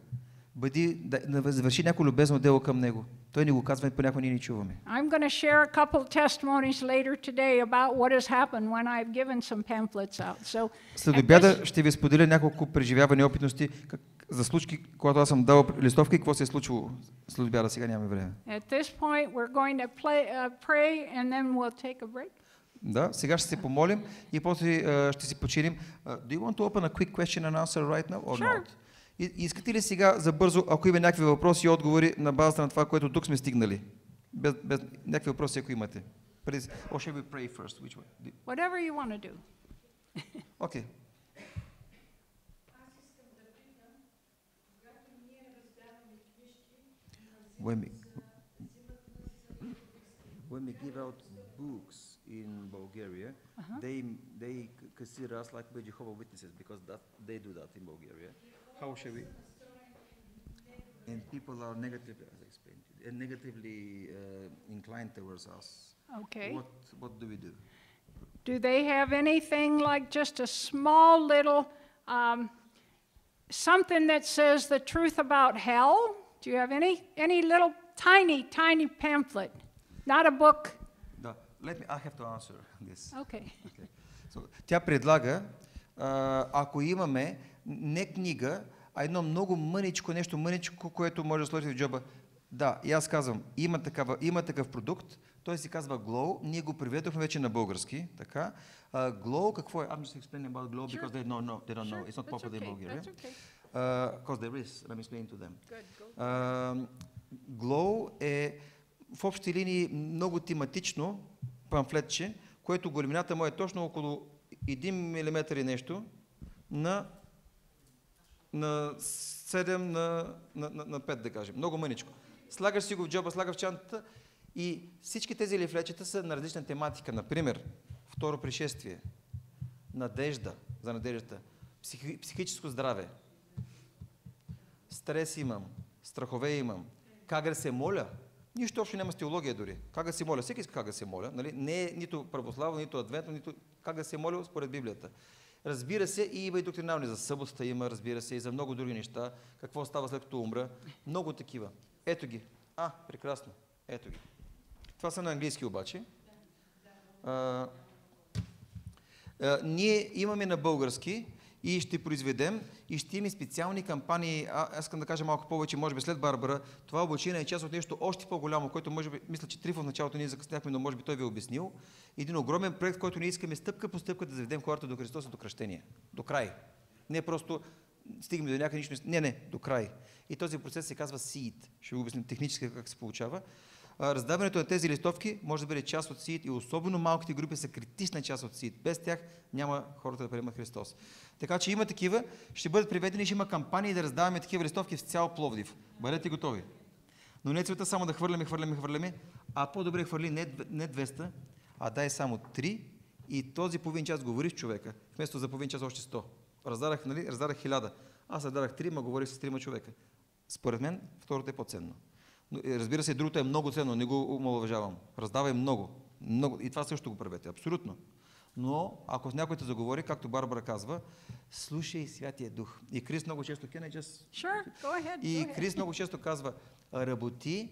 бъди, да, да завърши някое любезно дело към него. Той ни го казва и понякога ние ни чуваме. I'm going to share a couple of testimonies later today about what has happened when I've given some pamphlets out. So След обяда ще ви споделя няколко преживявани опитности как, за случки, когато аз съм дал листовка и какво се е случило след обяда. Сега нямаме време. at this point, we're going to play, uh, pray and then we'll take a break. Да, сега ще се помолим и после а, ще си починим. А, do you want to open a quick question and answer right now or Sure. not? И, искате ли сега за бързо, ако има някакви въпроси и отговори на базата на това, което тук сме стигнали? Без, без някакви въпроси, ако имате. Please. Or shall we pray first? Which one? Whatever you want to do. Okay. When we, when we give out books in Bulgaria, they, they c- consider us like we're Jehovah Witnesses because that, they do that in Bulgaria. How shall we? And people are negatively, as I explained, to you, and negatively uh, inclined towards us. Okay. What, what do we do? Do they have anything like just a small little um, something that says the truth about hell? Do you have any any little tiny tiny pamphlet? Not a book. Да, let me, I have to answer this. Okay. Okay. So, тя предлага, а, ако имаме не книга, а едно много мъничко, нещо мъничко, което може да сложите в джоба. Да, и аз казвам, има, такава, има такъв продукт, той се казва Glow, ние го приведохме вече на български, така. Uh, Glow, какво е? I'm just explaining about Glow because they don't know, they don't know. Sure, It's not that's popular in okay, Bulgaria. that's okay. Because there is, let me explain to them. Good, go. Uh, Glow е в общи линии много тематично памфлетче, което големината му е точно около 1 мм и нещо на, на 7 на, на, на, на 5, да кажем. Много мъничко. Слагаш си го в джоба, слагаш в чантата и всички тези лифлечета са на различна тематика. Например, второ пришествие, надежда за надеждата, психи, психическо здраве, стрес имам, страхове имам, как да се моля. Нищо общо няма с теология дори. Как да се моля? Всеки иска как да се моля. Нали? Не е нито православно, нито адвентно, нито как да се моля според Библията. Разбира се, и има и доктринални. За съботата има, разбира се, и за много други неща. Какво става след като умра. Много такива. Ето ги. А, прекрасно. Ето ги. Това са на английски обаче. А, а, ние имаме на български и ще произведем и ще имаме специални кампании. А, аз искам да кажа малко повече, може би след Барбара. Това обучение е част от нещо още по-голямо, което може би, мисля, че Трифов в началото ние закъсняхме, но може би той ви е обяснил. Един огромен проект, който ние искаме стъпка по стъпка да заведем хората до Христос до кръщение. До край. Не просто стигаме до някъде нищо. Не, не, до край. И този процес се казва seed. Ще го обясним технически как се получава. Раздаването на тези листовки може да бъде част от СИД и особено малките групи са критична част от СИД. Без тях няма хората да приемат Христос. Така че има такива, ще бъдат приведени, ще има кампании да раздаваме такива листовки в цял Пловдив. Бъдете готови. Но не е целта само да хвърляме, хвърляме, хвърляме, а по-добре хвърли не, не 200, а дай само 3 и този половин час говори с човека, вместо за половин час още 100. Раздадах, нали? Раздадах 1000. Аз раздадах 3, ма говорих с 3 човека. Според мен, второто е по-ценно. Е, разбира се, другото е много ценно, не го омалуважавам. Раздавай много. много. И това също го правете, абсолютно. Но ако някой те заговори, както Барбара казва, слушай Святия Дух. И Крис много често, can I just... Sure, go ahead. И go ahead. Крис много често казва, работи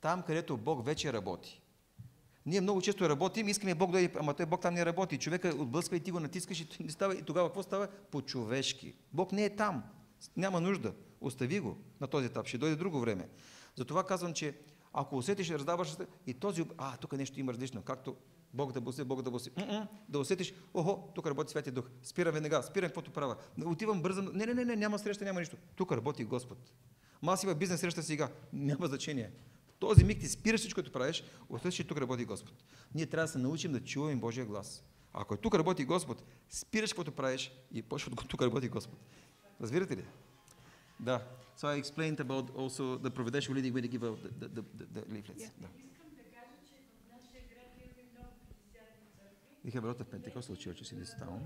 там, където Бог вече работи. Ние много често работим, искаме Бог да ама той Бог там не работи. Човека отблъсква и ти го натискаш и не става. И тогава какво става? По-човешки. Бог не е там. Няма нужда. Остави го на този етап. Ще дойде друго време. Затова казвам, че ако усетиш, раздаваш и този, а, тук нещо има различно, както Бог да боси, Бог да. М-м, да усетиш, охо, тук работи Святия Дух. Спирам веднага, спирам каквото правя. Отивам бързам. Не, не, не, не, няма среща, няма нищо. Тук работи Господ. Ма аз има бизнес среща сега. Няма значение. В този миг ти спираш всичко, което правиш, усетиш, че тук работи Господ. Ние трябва да се научим да чуваме Божия глас. Ако е тук работи Господ, спираш каквото правиш и почва от <laughs> тук работи Господ. Разбирате ли? Да. So I explained about also the providential leading when they give out the, the, the, the, the leaflets. Yeah. Да. We have a lot of Pentecostal churches in this town.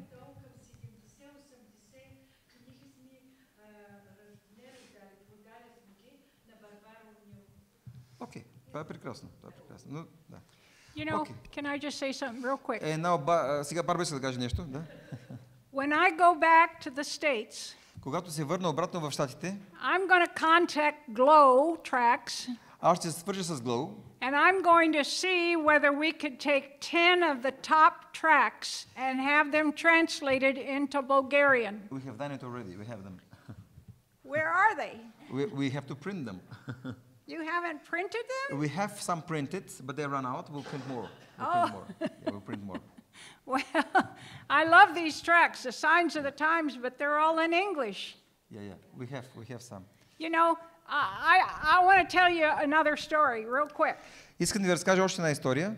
Окей, това е прекрасно. Това е прекрасно. Но, да. You know, Okay. can I just say something real quick? Е, една, оба, а, сега Барба иска да каже нещо. Да? When I go back to the States, Когато се върна обратно в Штатите, I'm going to contact Glow Tracks аз ще се свържа с Glow and I'm going to see whether we could take 10 of the top tracks and have them translated into Bulgarian. We have done it already. We have them. Where are they? We, we have to print them. You haven't printed them? we have some printed, but they run out. We'll print more. We'll Oh. print more. Yeah, we'll print more. <laughs> Well, I love these tracks, the signs of the times, but they're all in English. Yeah, yeah. We have, we have some. You know, I, I, I want to tell you another story real quick. Искам да ви разкажа още една история.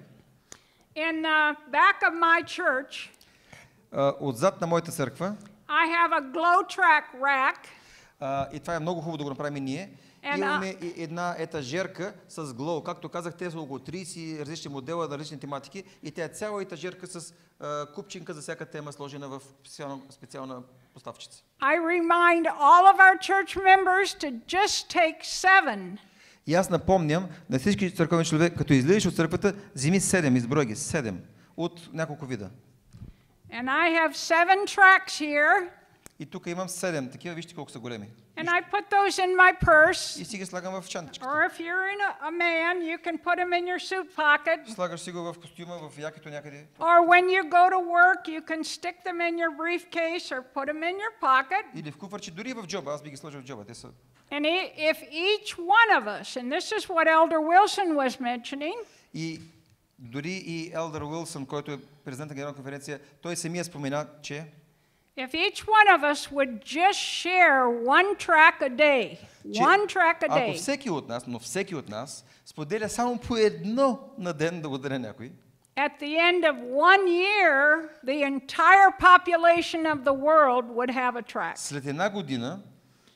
In the back of my church, А, отзад на моята църква, I have a glow track rack, а, и това е много хубаво да го направим и ние, Една- Имаме и една етажерка с глоу. Както казах, те са около 30 различни модела на различни тематики и тя е цяла етажерка с а, купчинка за всяка тема, сложена в специална, специална поставчица. I remind all of our church members to just take seven. И аз напомням на всички църковни човек, като излизаш от църквата, вземи 7, изброй ги, 7 от няколко вида. And I have seven tracks here, И тук имам 7, такива, вижте колко са големи. And I put those in my purse. и си ги слагам в чантичката. Or if you're in a, a man, you can put them in your suit pocket. Слагаш си го в костюма, в якито някъде. Or when you go to work, you can stick them in your briefcase or put them in your pocket. Или в куфарче, дори и в джоба. Аз би ги сложил в джоба. Те са. And i- if each one of us, and this is what Elder Wilson was mentioning, И дори и Елдър Уилсън, който е президент на генерална конференция, той самия спомена, че if each one of us would just share one track a day, че one track a ако day, всеки от нас, но всеки от нас, споделя само по едно на ден да ударя някой, at the end of one year, the entire population of the world would have a track. след една година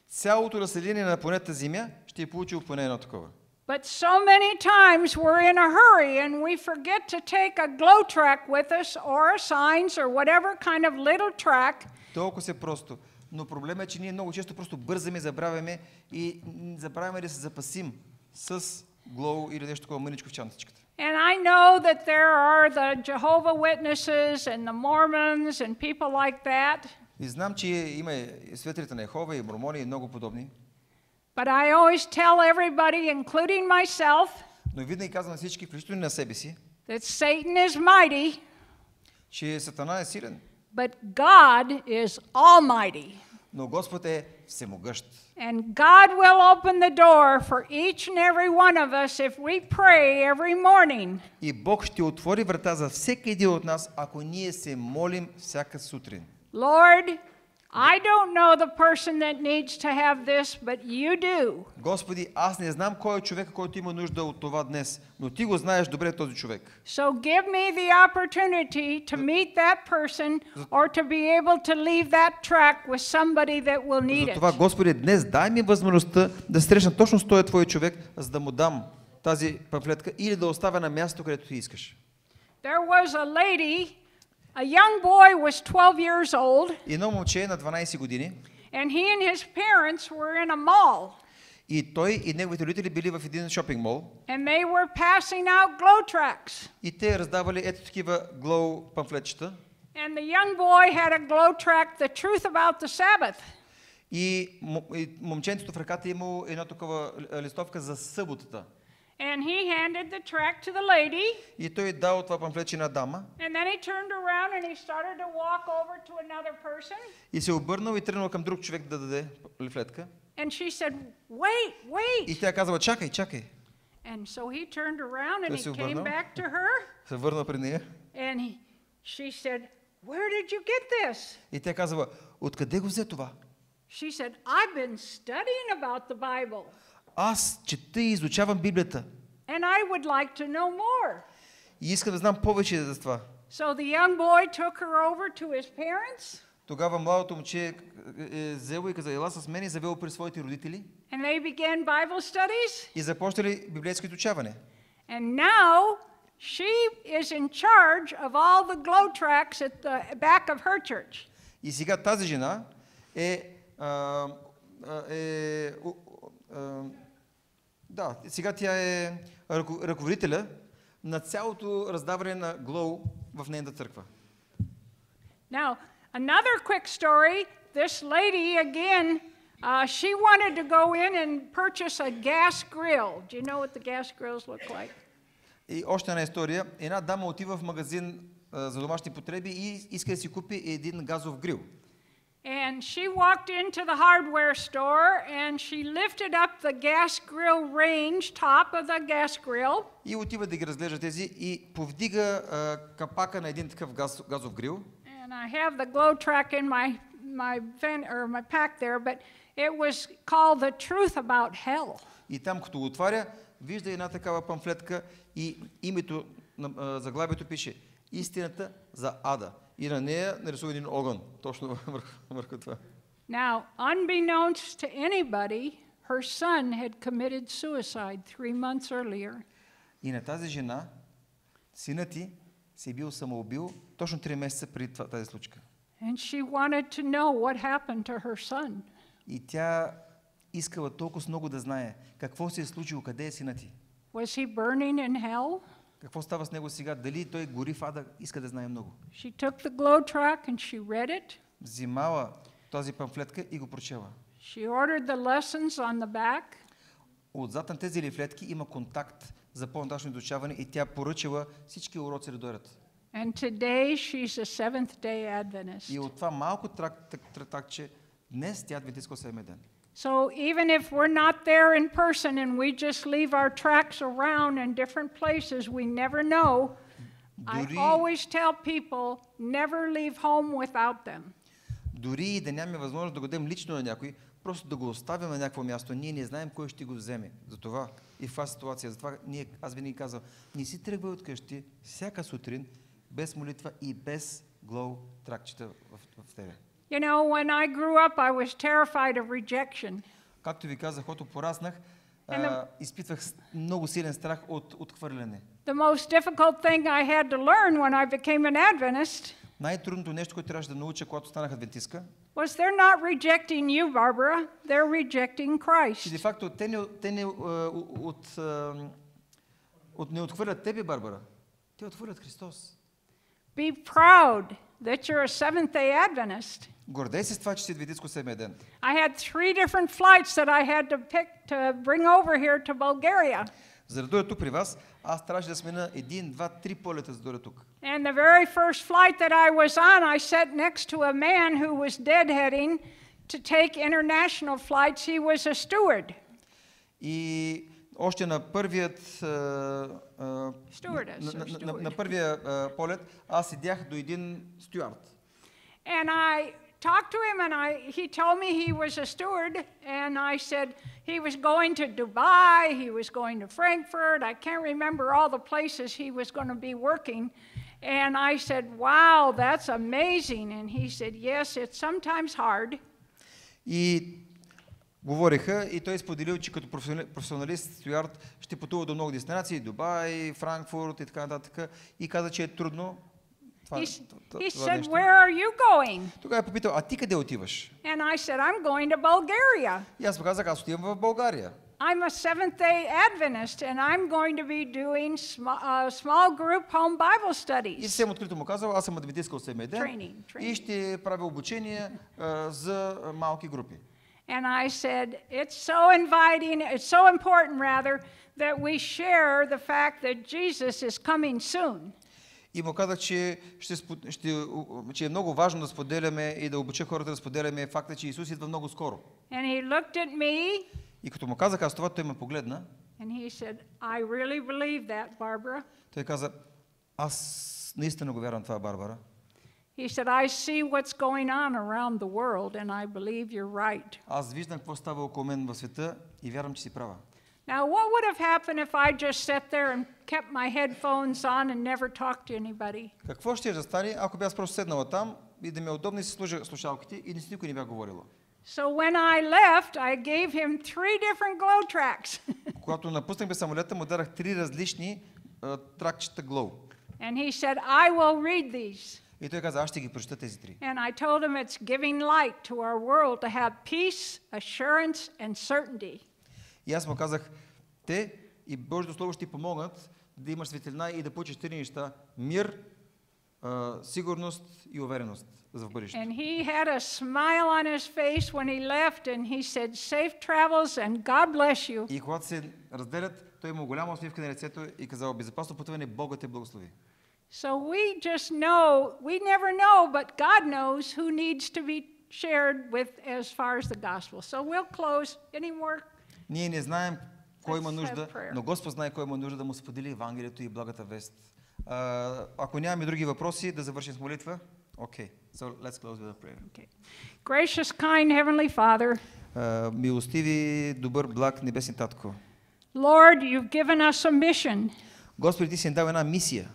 цялото население на планета Земя ще е получило поне едно такова. But so many times we're in a hurry and we forget to take a glow track with us or a signs or whatever kind of little track. Толкова се просто. Но проблемът е, че ние много често просто бързаме, забравяме и м, забравяме да се запасим с глоу или нещо такова мъничко в чантичката. And I know that there are the Jehovah Witnesses and the Mormons and people like that. И знам, че има и светлите на Ехова и мормони и много подобни. But I always tell everybody, including myself, Но винаги казвам на всички, включително и на себе си, that Satan is mighty, че Сатана е силен, but God is almighty. но Господ е всемогъщ. And God will open the door for each and every one of us if we pray every morning. И Бог ще отвори врата за всеки един от нас, ако ние се молим всяка сутрин. Lord, I don't know the person that needs to have this, but you do. Господи, аз не знам кой е човека, който има нужда от това днес, но ти го знаеш добре този човек. So give me the opportunity to meet that person or to be able to leave that track with somebody that will need Затова, it. Господи, днес дай ми възможността да срещна точно с този твой човек, за да му дам тази памфлетка или да оставя на място, където ти искаш. There was a lady, a young boy was 12 years old, И едно момче на 12 години and he and his parents were in a mall. и той и неговите родители били в един шопинг мол And they were passing out glow tracks. и те раздавали ето такива глоу памфлетчета. And the young boy had a glow track, The Truth About the Sabbath. И, мо- и момченцето в ръката имало едно такова л- листовка за съботата. And he handed the track to the lady, И той дал това памфлетче на дама and then he turned around and he started to walk over to another person. и се обърнал и тръгнал към друг човек да даде лифлетка. And she said, Wait, wait. И тя казала, чакай, чакай. And so he turned around and Той he се came обърнал. back to her, Се върна при нея and he, she said, Where did you get this? и тя казала, откъде го взе това? She said, I've been studying about the Bible, Аз чета и изучавам Библията and I would like to know more. и искам да знам повече за това. So the young boy took her over to his parents, Тогава младото момче е е взело и каза, ела с мен и завело при своите родители and they began Bible studies. и започнали библейско изучаване. And now she is in charge of all the glow tracks at the back of her church. И сега тази жена е, а, а, е у- а, да, сега тя е ръко- ръководителя на цялото раздаване на глоу в нейната църква. Now, another quick story this lady, again, uh, she wanted to go in and purchase a gas grill. Do you know what the gas grills look like? И още една история. Една дама отива в магазин а, за домашни потреби и иска да си купи един газов грил. And she walked into the hardware store and she lifted up the gas grill range top of the gas grill. И отива да ги разглежда тези и повдига а, капака на един такъв газ, газов грил. And I have the glow track in my my van, or my pack there, but it was called The Truth About Hell. И там, като го отваря, вижда една такава памфлетка и името, на, а, заглавието пише Истината за ада. И на нея нарисува един огън, точно върху, върху това. Now, unbeknownst to anybody, her son had committed suicide three months earlier. И на тази жена, синът ти се е бил самоубил точно 3 месеца преди това, тази случка. And she wanted to know what happened to her son. И тя искала толкова много да знае какво се е случило, къде е синът ти. Was he burning in hell? Какво става с него сега? Дали той гори в ада? Иска да знае много. She took the glow track and she read it. Взимала тази памфлетка и го прочела. She ordered the lessons on the back. Отзад на тези лифлетки има контакт за по-нататъчно изучаване и тя поръчала всички уроци да дойдат. And today she's a Seventh day Adventist. И от това малко трак, трак, трак, тракче, днес тя е адвентистка ден. So even if we're not there in person and we just leave our tracks around in different places, we never know. I Дори, always tell people never leave home without them. дори и да нямаме възможност да го дадем лично на някой, просто да го оставим на някакво място, ние не знаем кой ще го вземе. Затова и в тази ситуация, затова ние, аз винаги казвам, не си тръгвай от къщи всяка сутрин без молитва и без глоу тракчета в, в тебе. You know, when I grew up, I was terrified of rejection. Както ви казах, когато пораснах, And the- а, изпитвах с- много силен страх от отхвърляне. The most difficult thing I had to learn when I became an Adventist Най-трудното нещо, което трябваше да науча, когато станах адвентистка, was they're not rejecting you, Barbara. They're rejecting че де Christ. факто те не, те не, а, от, а, от, не отхвърлят тебе, Барбара. Те отхвърлят Христос. Be proud that you're a Seventh day Adventist. Гордей се с това, че си адвентистко седмия ден. I had three different flights that I had to pick to bring over here to Bulgaria. За да дойда тук при вас, аз трябваше да смена един, два, три полета, за да дойда тук. And the very first flight that I was on, I sat next to a man who was deadheading to take international flights. He was a steward. И още на първият, а, а, Stewardess на, or на, на, steward. на първия а, полет, аз седях до един стюард. And I talked to him, and I, he told me he was a steward. And I said he was going to Dubai, he was going to Frankfurt. I can't remember all the places he was going to be working. And I said, Wow, that's amazing. And he said, Yes, it's sometimes hard. И говориха и той споделил, че като професионали- професионалист стюард ще пътува до много дестинации, Дубай, Франкфурт и така нататък. И каза, че е трудно. Това, He, s- това- he това said, нещо. Where are you going? Тогава е попитал, а ти къде отиваш? And I said, I'm going to Bulgaria. И аз му казах, аз отивам в България. I'm a Seventh day Adventist, and I'm going to be doing sm- uh, small group home Bible И studies. съвсем открито му казал, аз съм адвентистка от седмия ден Training, и training. ще правя обучение а, за а, малки групи. And I said, it's so inviting, it's so important, rather, that we share the fact that Jesus is coming soon. И му казах, че, ще, ще, че е много важно да споделяме и да обуча хората да споделяме факта, че Исус идва много скоро. And he looked at me И като му казах аз това, той ме погледна. and he said, I really believe that, Barbara. Той каза, аз наистина го вярвам това, Барбара. He said, I see what's going on around the world, and I believe you're right. Аз виждам какво става около мен в света и вярвам, че си права. Now, what would have happened if I just sat there and kept my headphones on and never talked to anybody? Какво ще да стане, ако бях просто седнала там и да ми е удобно и си служа слушалките и с никой не бях говорила? So when I left, I gave him three different glow tracks. <laughs> Когато напуснахме самолета, му дадах три различни а, тракчета глоу. and he said, I will read these. И той каза, аз ще ги прочета тези три. And I told him it's giving light to our world to have peace, assurance, and certainty. И аз му казах, те и Божието Слово ще ти помогнат да имаш светлина и да получиш три неща. Мир, а, сигурност и увереност за в бъдеще. And he had a smile on his face when he left, and he said, Safe travels and God bless you. И когато се разделят, той има голяма усмивка на лицето и казал, безопасно пътуване, Бога те благослови. So we just know, we never know, but God knows who needs to be shared with as far as the gospel. So we'll close. Any more? Ние не знаем кой има нужда, но Господ знае кой има нужда да му сподели Евангелието и благата вест. Ако нямаме други въпроси, да завършим с молитва. Okay. so let's close with a prayer. Okay. Gracious, kind Heavenly Father, милостиви, добър, благ, небесен татко. Lord, you've given us a mission. Господи, ти си дал една мисия.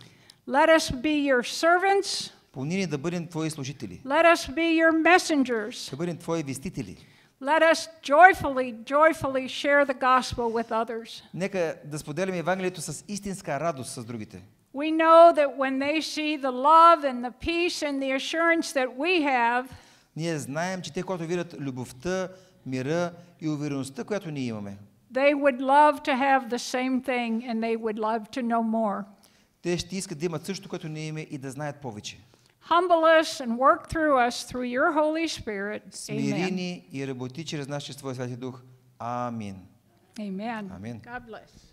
Let us be your servants. Помни ни да бъдем Твои служители, Let us be your messengers. да бъдем Твои вестители. Let us joyfully, joyfully share the gospel with others. Нека да споделяме Евангелието с истинска радост с другите. We know that when they see the love and the peace and the assurance that we have, Ние знаем, че те, когато видят любовта, мира и увереността, която ние имаме, they would love to have the same thing and they would love to know more. те ще искат да имат също, което ние имаме и да знаят повече. humble us and work through us through your Holy Spirit. Смири Amen. ни и работи чрез нас, чрез Твоя Святи Дух. Амин. Amen. Amen. God bless.